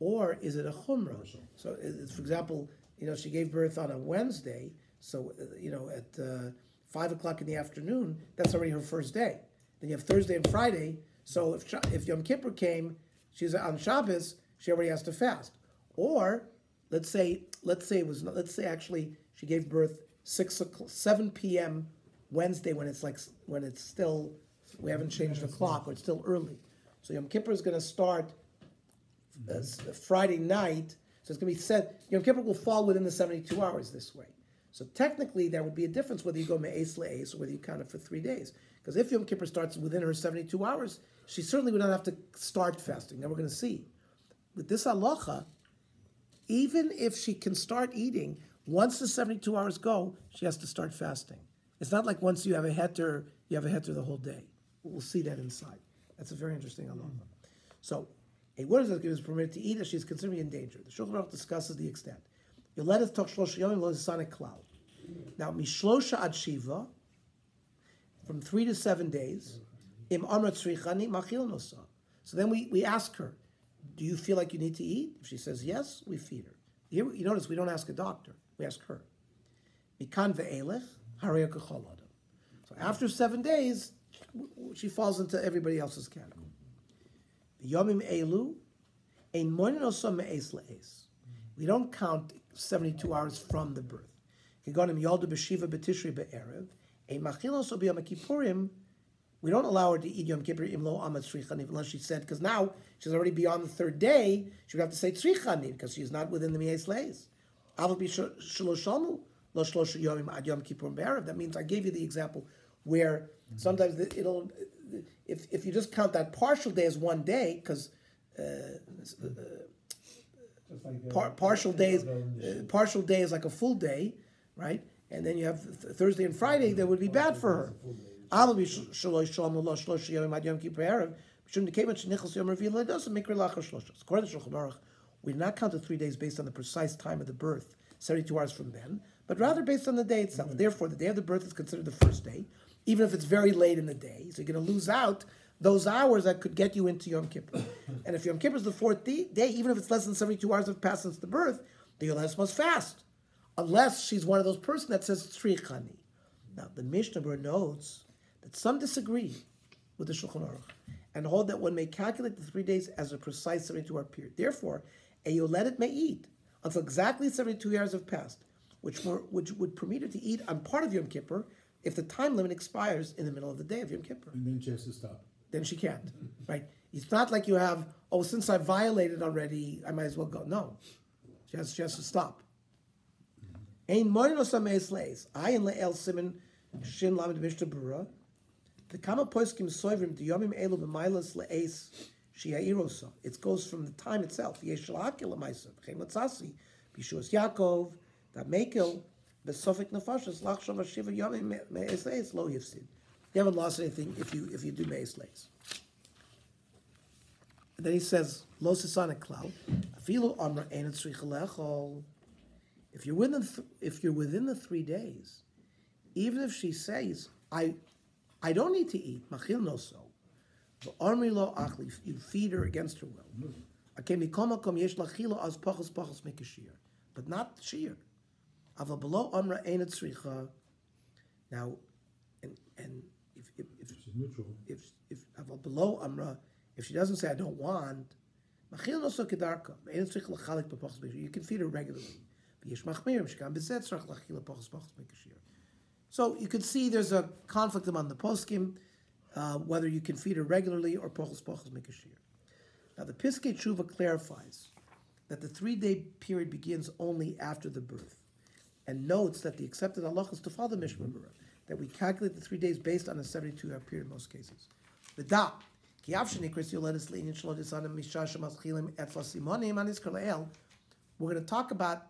Or is it a chumrah? So, for example, you know, she gave birth on a Wednesday, so, uh, you know, at uh, 5 o'clock in the afternoon, that's already her first day. Then you have Thursday and Friday, so if, if Yom Kippur came, she's on Shabbos, she already has to fast. Or, let's say, let's say it was, let's say actually she gave birth 6 o'clock, 7 p.m. Wednesday when it's like, when it's still, we haven't changed the clock, or it's still early. So Yom Kippur is going to start uh, Friday night, so it's going to be set. Yom Kippur will fall within the 72 hours this way. So technically, there would be a difference whether you go me'es le'es or whether you count it for three days. Because if Yom Kippur starts within her 72 hours, she certainly would not have to start fasting. Now we're going to see. With this halacha, even if she can start eating, once the 72 hours go, she has to start fasting. It's not like once you have a heter, you have a heter the whole day. We'll see that inside. That's a very interesting halacha. So, a woman is permitted to eat if she is considered in danger. The Shulchan Aruch discusses the extent. Yoledes toch shlosha yomim lo zisane klal. Now, mishlosha ad shiva, from three to seven days, im amrat tzrichani machil nosa. So then we, we ask her, do you feel like you need to eat? If she says yes, we feed her. Here, you notice we don't ask a doctor, we ask her. Mikan ve'elech, harei kachol. So after seven days, she falls into everybody else's category. Yomim elu, ein. We don't count 72 hours from the birth. Kigonim yolda b'shiva b'tishri be'erev, ein machil osa b'yom kippurim, we don't allow her to eat Yom Kippur imlo amat tzrichani unless she said, because now she's already beyond the third day, she would have to say tzrichani because she's not within the be'erev. That means I gave you the example where sometimes it'll, if, if you just count that partial day as one day, because like, uh, par- partial days, other than the uh, partial day is like a full day, right? And then you have th- Thursday and Friday that would be bad for her. Aval bi shalosh shalom lo shlosh yomim ad Yom Kippur be'erev. Mishum dekevan shenichos yom revi'il it doesn't make her lachar shlosh. According to Shulchan Aruch, we did not count the three days based on the precise time of the birth, 72 hours from then, but rather based on the day itself. Therefore, the day of the birth is considered the first day, even if it's very late in the day. So you're going to lose out those hours that could get you into Yom Kippur. and if Yom Kippur is the fourth day, even if it's less than 72 hours have passed since the birth, the Yoledes must fast. Unless she's one of those persons that says Tzrichani. Now, the Mishnah notes that some disagree with the Shulchan Aruch and hold that one may calculate the three days as a precise 72 hour period. Therefore, a Yoledet may eat until exactly 72 hours have passed, which, were, which would permit her to eat on part of Yom Kippur if the time limit expires in the middle of the day of Yom Kippur. And then she has to stop. then she can't, right? It's not like you have, oh, since I violated already, I might as well go. No, she has, she has to stop. Ein morin osameis leis. I in le'el simen shin lamed mishta bura. The kama poiskim soivrim yomim elu b'mailas le'es shia'irosa. It goes from the time itself. Yesh la'akil l'maisa. V'chein latzasi. B'shuas Yaakov. That mekel b'sofik nefashas lachshav hashiva yomim me'es le'es lo yifsid. You haven't lost anything if you if you do me'es le'es. And then he says, Lo sisana cloud. Afilu amra ein tzricha lechol. If you're within th- if you're within the three days, even if she says, I I don't need to eat, machil no so. Army lo achli, you feed her against her will. But not shir. Aval below amra ein tzricha. Now, and and if if if is neutral. if if aval below amra, if she doesn't say I don't want, machil no so kedarka. Ein tzrich lachalik. You can feed her regularly. V'yesh machmirim shekam bezet tzrich lachilo pachos pachos mikashir. So you can see there's a conflict among the poskim, uh, whether you can feed her regularly or pochos pochos mikashir. Now the Piskei Tshuva clarifies that the three-day period begins only after the birth, and notes that the accepted halach is to follow the Mishnah mm-hmm. Berurah, that we calculate the three days based on a 72-hour period in most cases. The da, we're going to talk about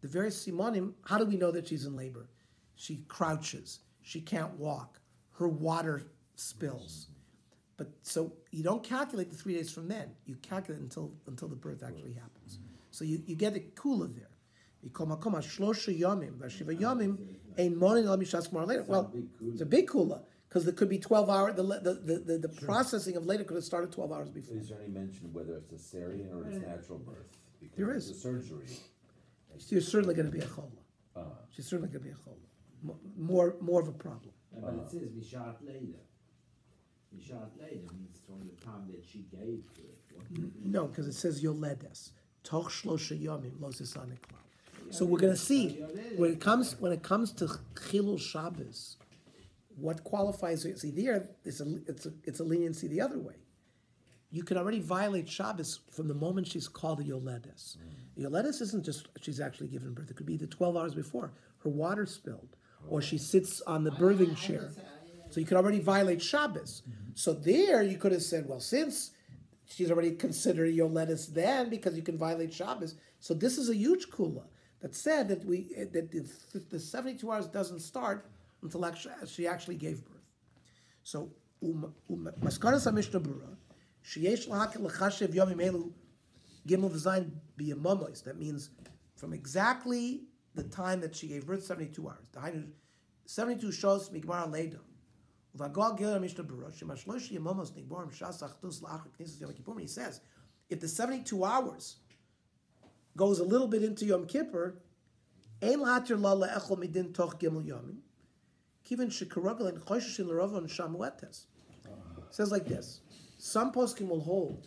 the various simonim. How do we know that she's in labor? She crouches. She can't walk. Her water spills. But so you don't calculate the three days from then. You calculate until until the birth actually happens. So you, you get a cooler there. Mikol makom hashlosha yomim v'shiva yomim ein monin la mishas gemara later. Well, it's a big kula because there could be twelve hour. The the the, the, the processing of later could have started twelve hours before. Is there any mention whether it's a cesarean or it's natural birth? Because There it's is. a surgery. She's certainly going to be a chola. Uh, She's certainly going to be a chola. More more of a problem. Yeah, But it says Mishat later. Mishat later means from the time that she gave to it. What do you mean? No, because it says yoledes. Toch shlosha yomim lo sisanik So we're gonna see when it comes when it comes to chilul Shabbos, what qualifies? See there, it's a it's a it's a leniency the other way. You can already violate Shabbos from the moment she's called a yoledes. Yoledes isn't just she's actually given birth. It could be the twelve hours before her water spilled, or she sits on the birthing chair. So you could already violate Shabbos. So there you could have said, well, since she's already considered Yoletis then because you can violate Shabbos. So this is a huge kula that said that we eh, that the, the 72 hours doesn't start until actually, she actually gave birth. So um, um, maskanas Mishnah Berurah, sheyesh lahakil lechashev yomim elu gimel v'zayin biyamamois. That means from exactly the time that she gave birth, 72 hours. Dahainu, 72 shows migmar leda. V'agol gil Mishnah Berurah, shemashlosh yamamos nigborim shas achtus la'achar knisas yom kippur. He says, if the 72 hours goes a little bit into Yom Kippur, ein latir la le'echol midin toch gimel yomim, kiven shekaragel and chosheshin l'rovon shamuetes. Says like this, some poskim will hold,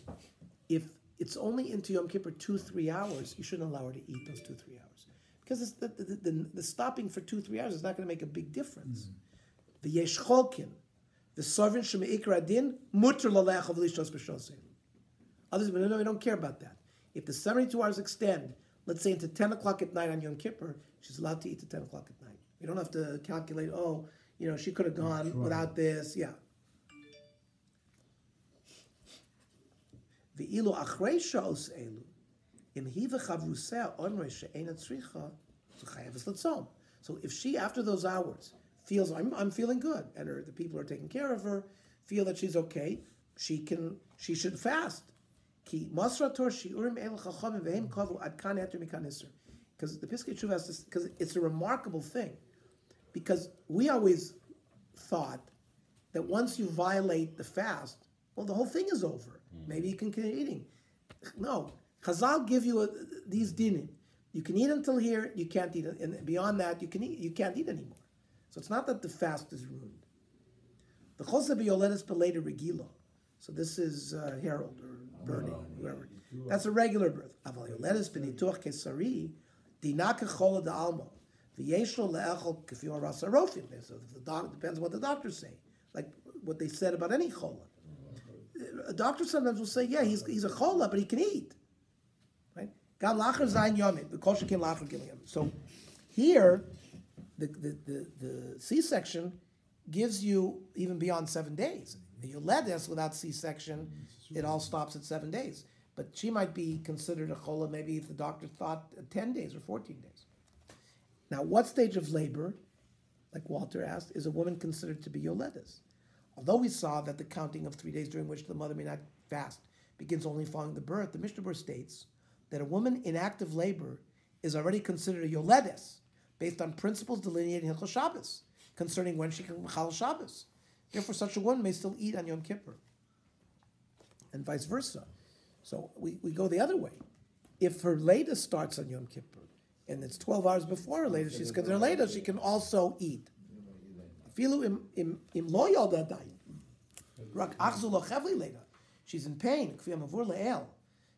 if it's only into Yom Kippur two, three hours, you shouldn't allow her to eat those two, three hours. Because it's the, the, the, the stopping for two, three hours is not going to make a big difference. Mm-hmm. The yesh cholkin, the sovereign shemeikra din, mutter lalech of lishos b'shosim. Others, but no, no, we don't care about that. If the 72 hours extend, let's say into 10 o'clock at night on Yom Kippur, she's allowed to eat at 10 o'clock at night. We don't have to calculate, oh, you know, she could have gone without this. Yeah. Ve'ilu achrei sha'os elu, im hiva chavruseh onrei she'ena tzricha, z'chayeves l'tzom. So if she, after those hours, feels, I'm, I'm feeling good, and her, the people are taking care of her, feel that she's okay, she can, she should fast. Ki masra tor shiurim el chachamim vehem kavu ad kan eter mikan iser. Because the Piskei Tshuva has this, because it's a remarkable thing. Because we always thought that once you violate the fast, well, the whole thing is over. Maybe you can continue eating. No, Chazal give you a, these dinim. You can eat until here, you can't eat, and beyond that, you can eat, you can't eat anymore. So it's not that the fast is ruined. The choseh b'yoledes belated regilo. So this is uh, Harold or That's a regular birth. Aval yoledes b'nituach kesari dinaka chola de almo v'yeshlo le'echol kefir rasa rofim. So the doc, depends what the doctors say, like what they said about any chola. a doctor sometimes will say, yeah, he's, he's a chola, but he can eat. Right? God lacher zayin yomim, the kol shekin lacher gileam. So here, the, the, the, the C-section gives you even beyond seven days. You The Yoledes without C-section, it all stops at seven days. But she might be considered a chola maybe if the doctor thought uh, 10 days or 14 days. Now, what stage of labor, like Walter asked, is a woman considered to be Yoledes? Although we saw that the counting of three days during which the mother may not fast begins only following the birth, the Mishnah Berurah states that a woman in active labor is already considered a Yoledes based on principles delineated in Hilchot Shabbos concerning when she can Chal Shabbos. Therefore, such a woman may still eat on Yom Kippur, and vice versa. So we, we go the other way. If her Leda starts on Yom Kippur, and it's 12 hours before her Leda, she's considered Leda, she can also eat. Afilu im, lo yolda dayin. Rak achzu lo chevli Leda. She's in pain. Kfi amavur le'el.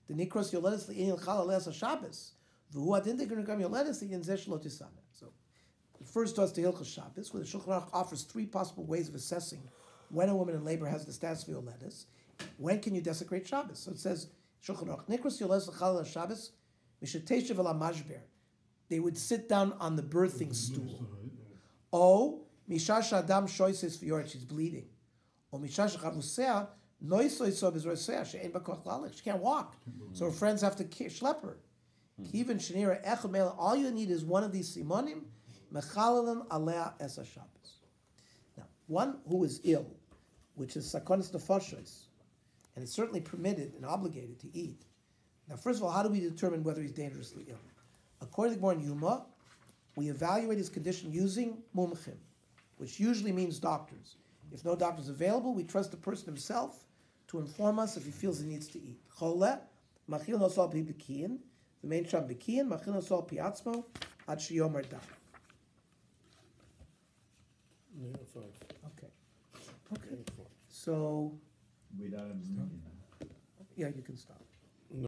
The nikros yoledes le'inyan chal aleas ha-Shabbos. V'hu adin de gam yoledes le'inyan zeh shelo tisana. So, it refers to us to Hilchas Shabbos, where the Shulchan Aruch offers three possible ways of assessing when a woman in labor has the status of yoledes. When can you desecrate Shabbos? So it says, Shulchan Aruch, nikros yoledes l'chal ha-Shabbos, mishateshev el ha-mashber. They would sit down on the birthing stool. Oh, mishash adam shoises fiyor, she's bleeding. O mishash chavusea noisoiso bezroisea she'en bakoch lalech. She can't walk, so her friends have to schlep her. Even shenira echad mele. All you need is one of these simonim mechalalim alea es Shabbos. Now, one who is ill, which is sakonis nefashos, and is certainly permitted and obligated to eat. Now, first of all, how do we determine whether he's dangerously ill? According to the Yoma, we evaluate his condition using mumchim, which usually means doctors. If no doctor is available, we trust the person himself to inform us if he feels he needs to eat. Chole, machil nosal pi bekiyin, the main sham bekiyin, machil nosal pi atzmo, ad shiyomar da. Yeah. Okay. Okay. So, Without a meaning. yeah, you can stop.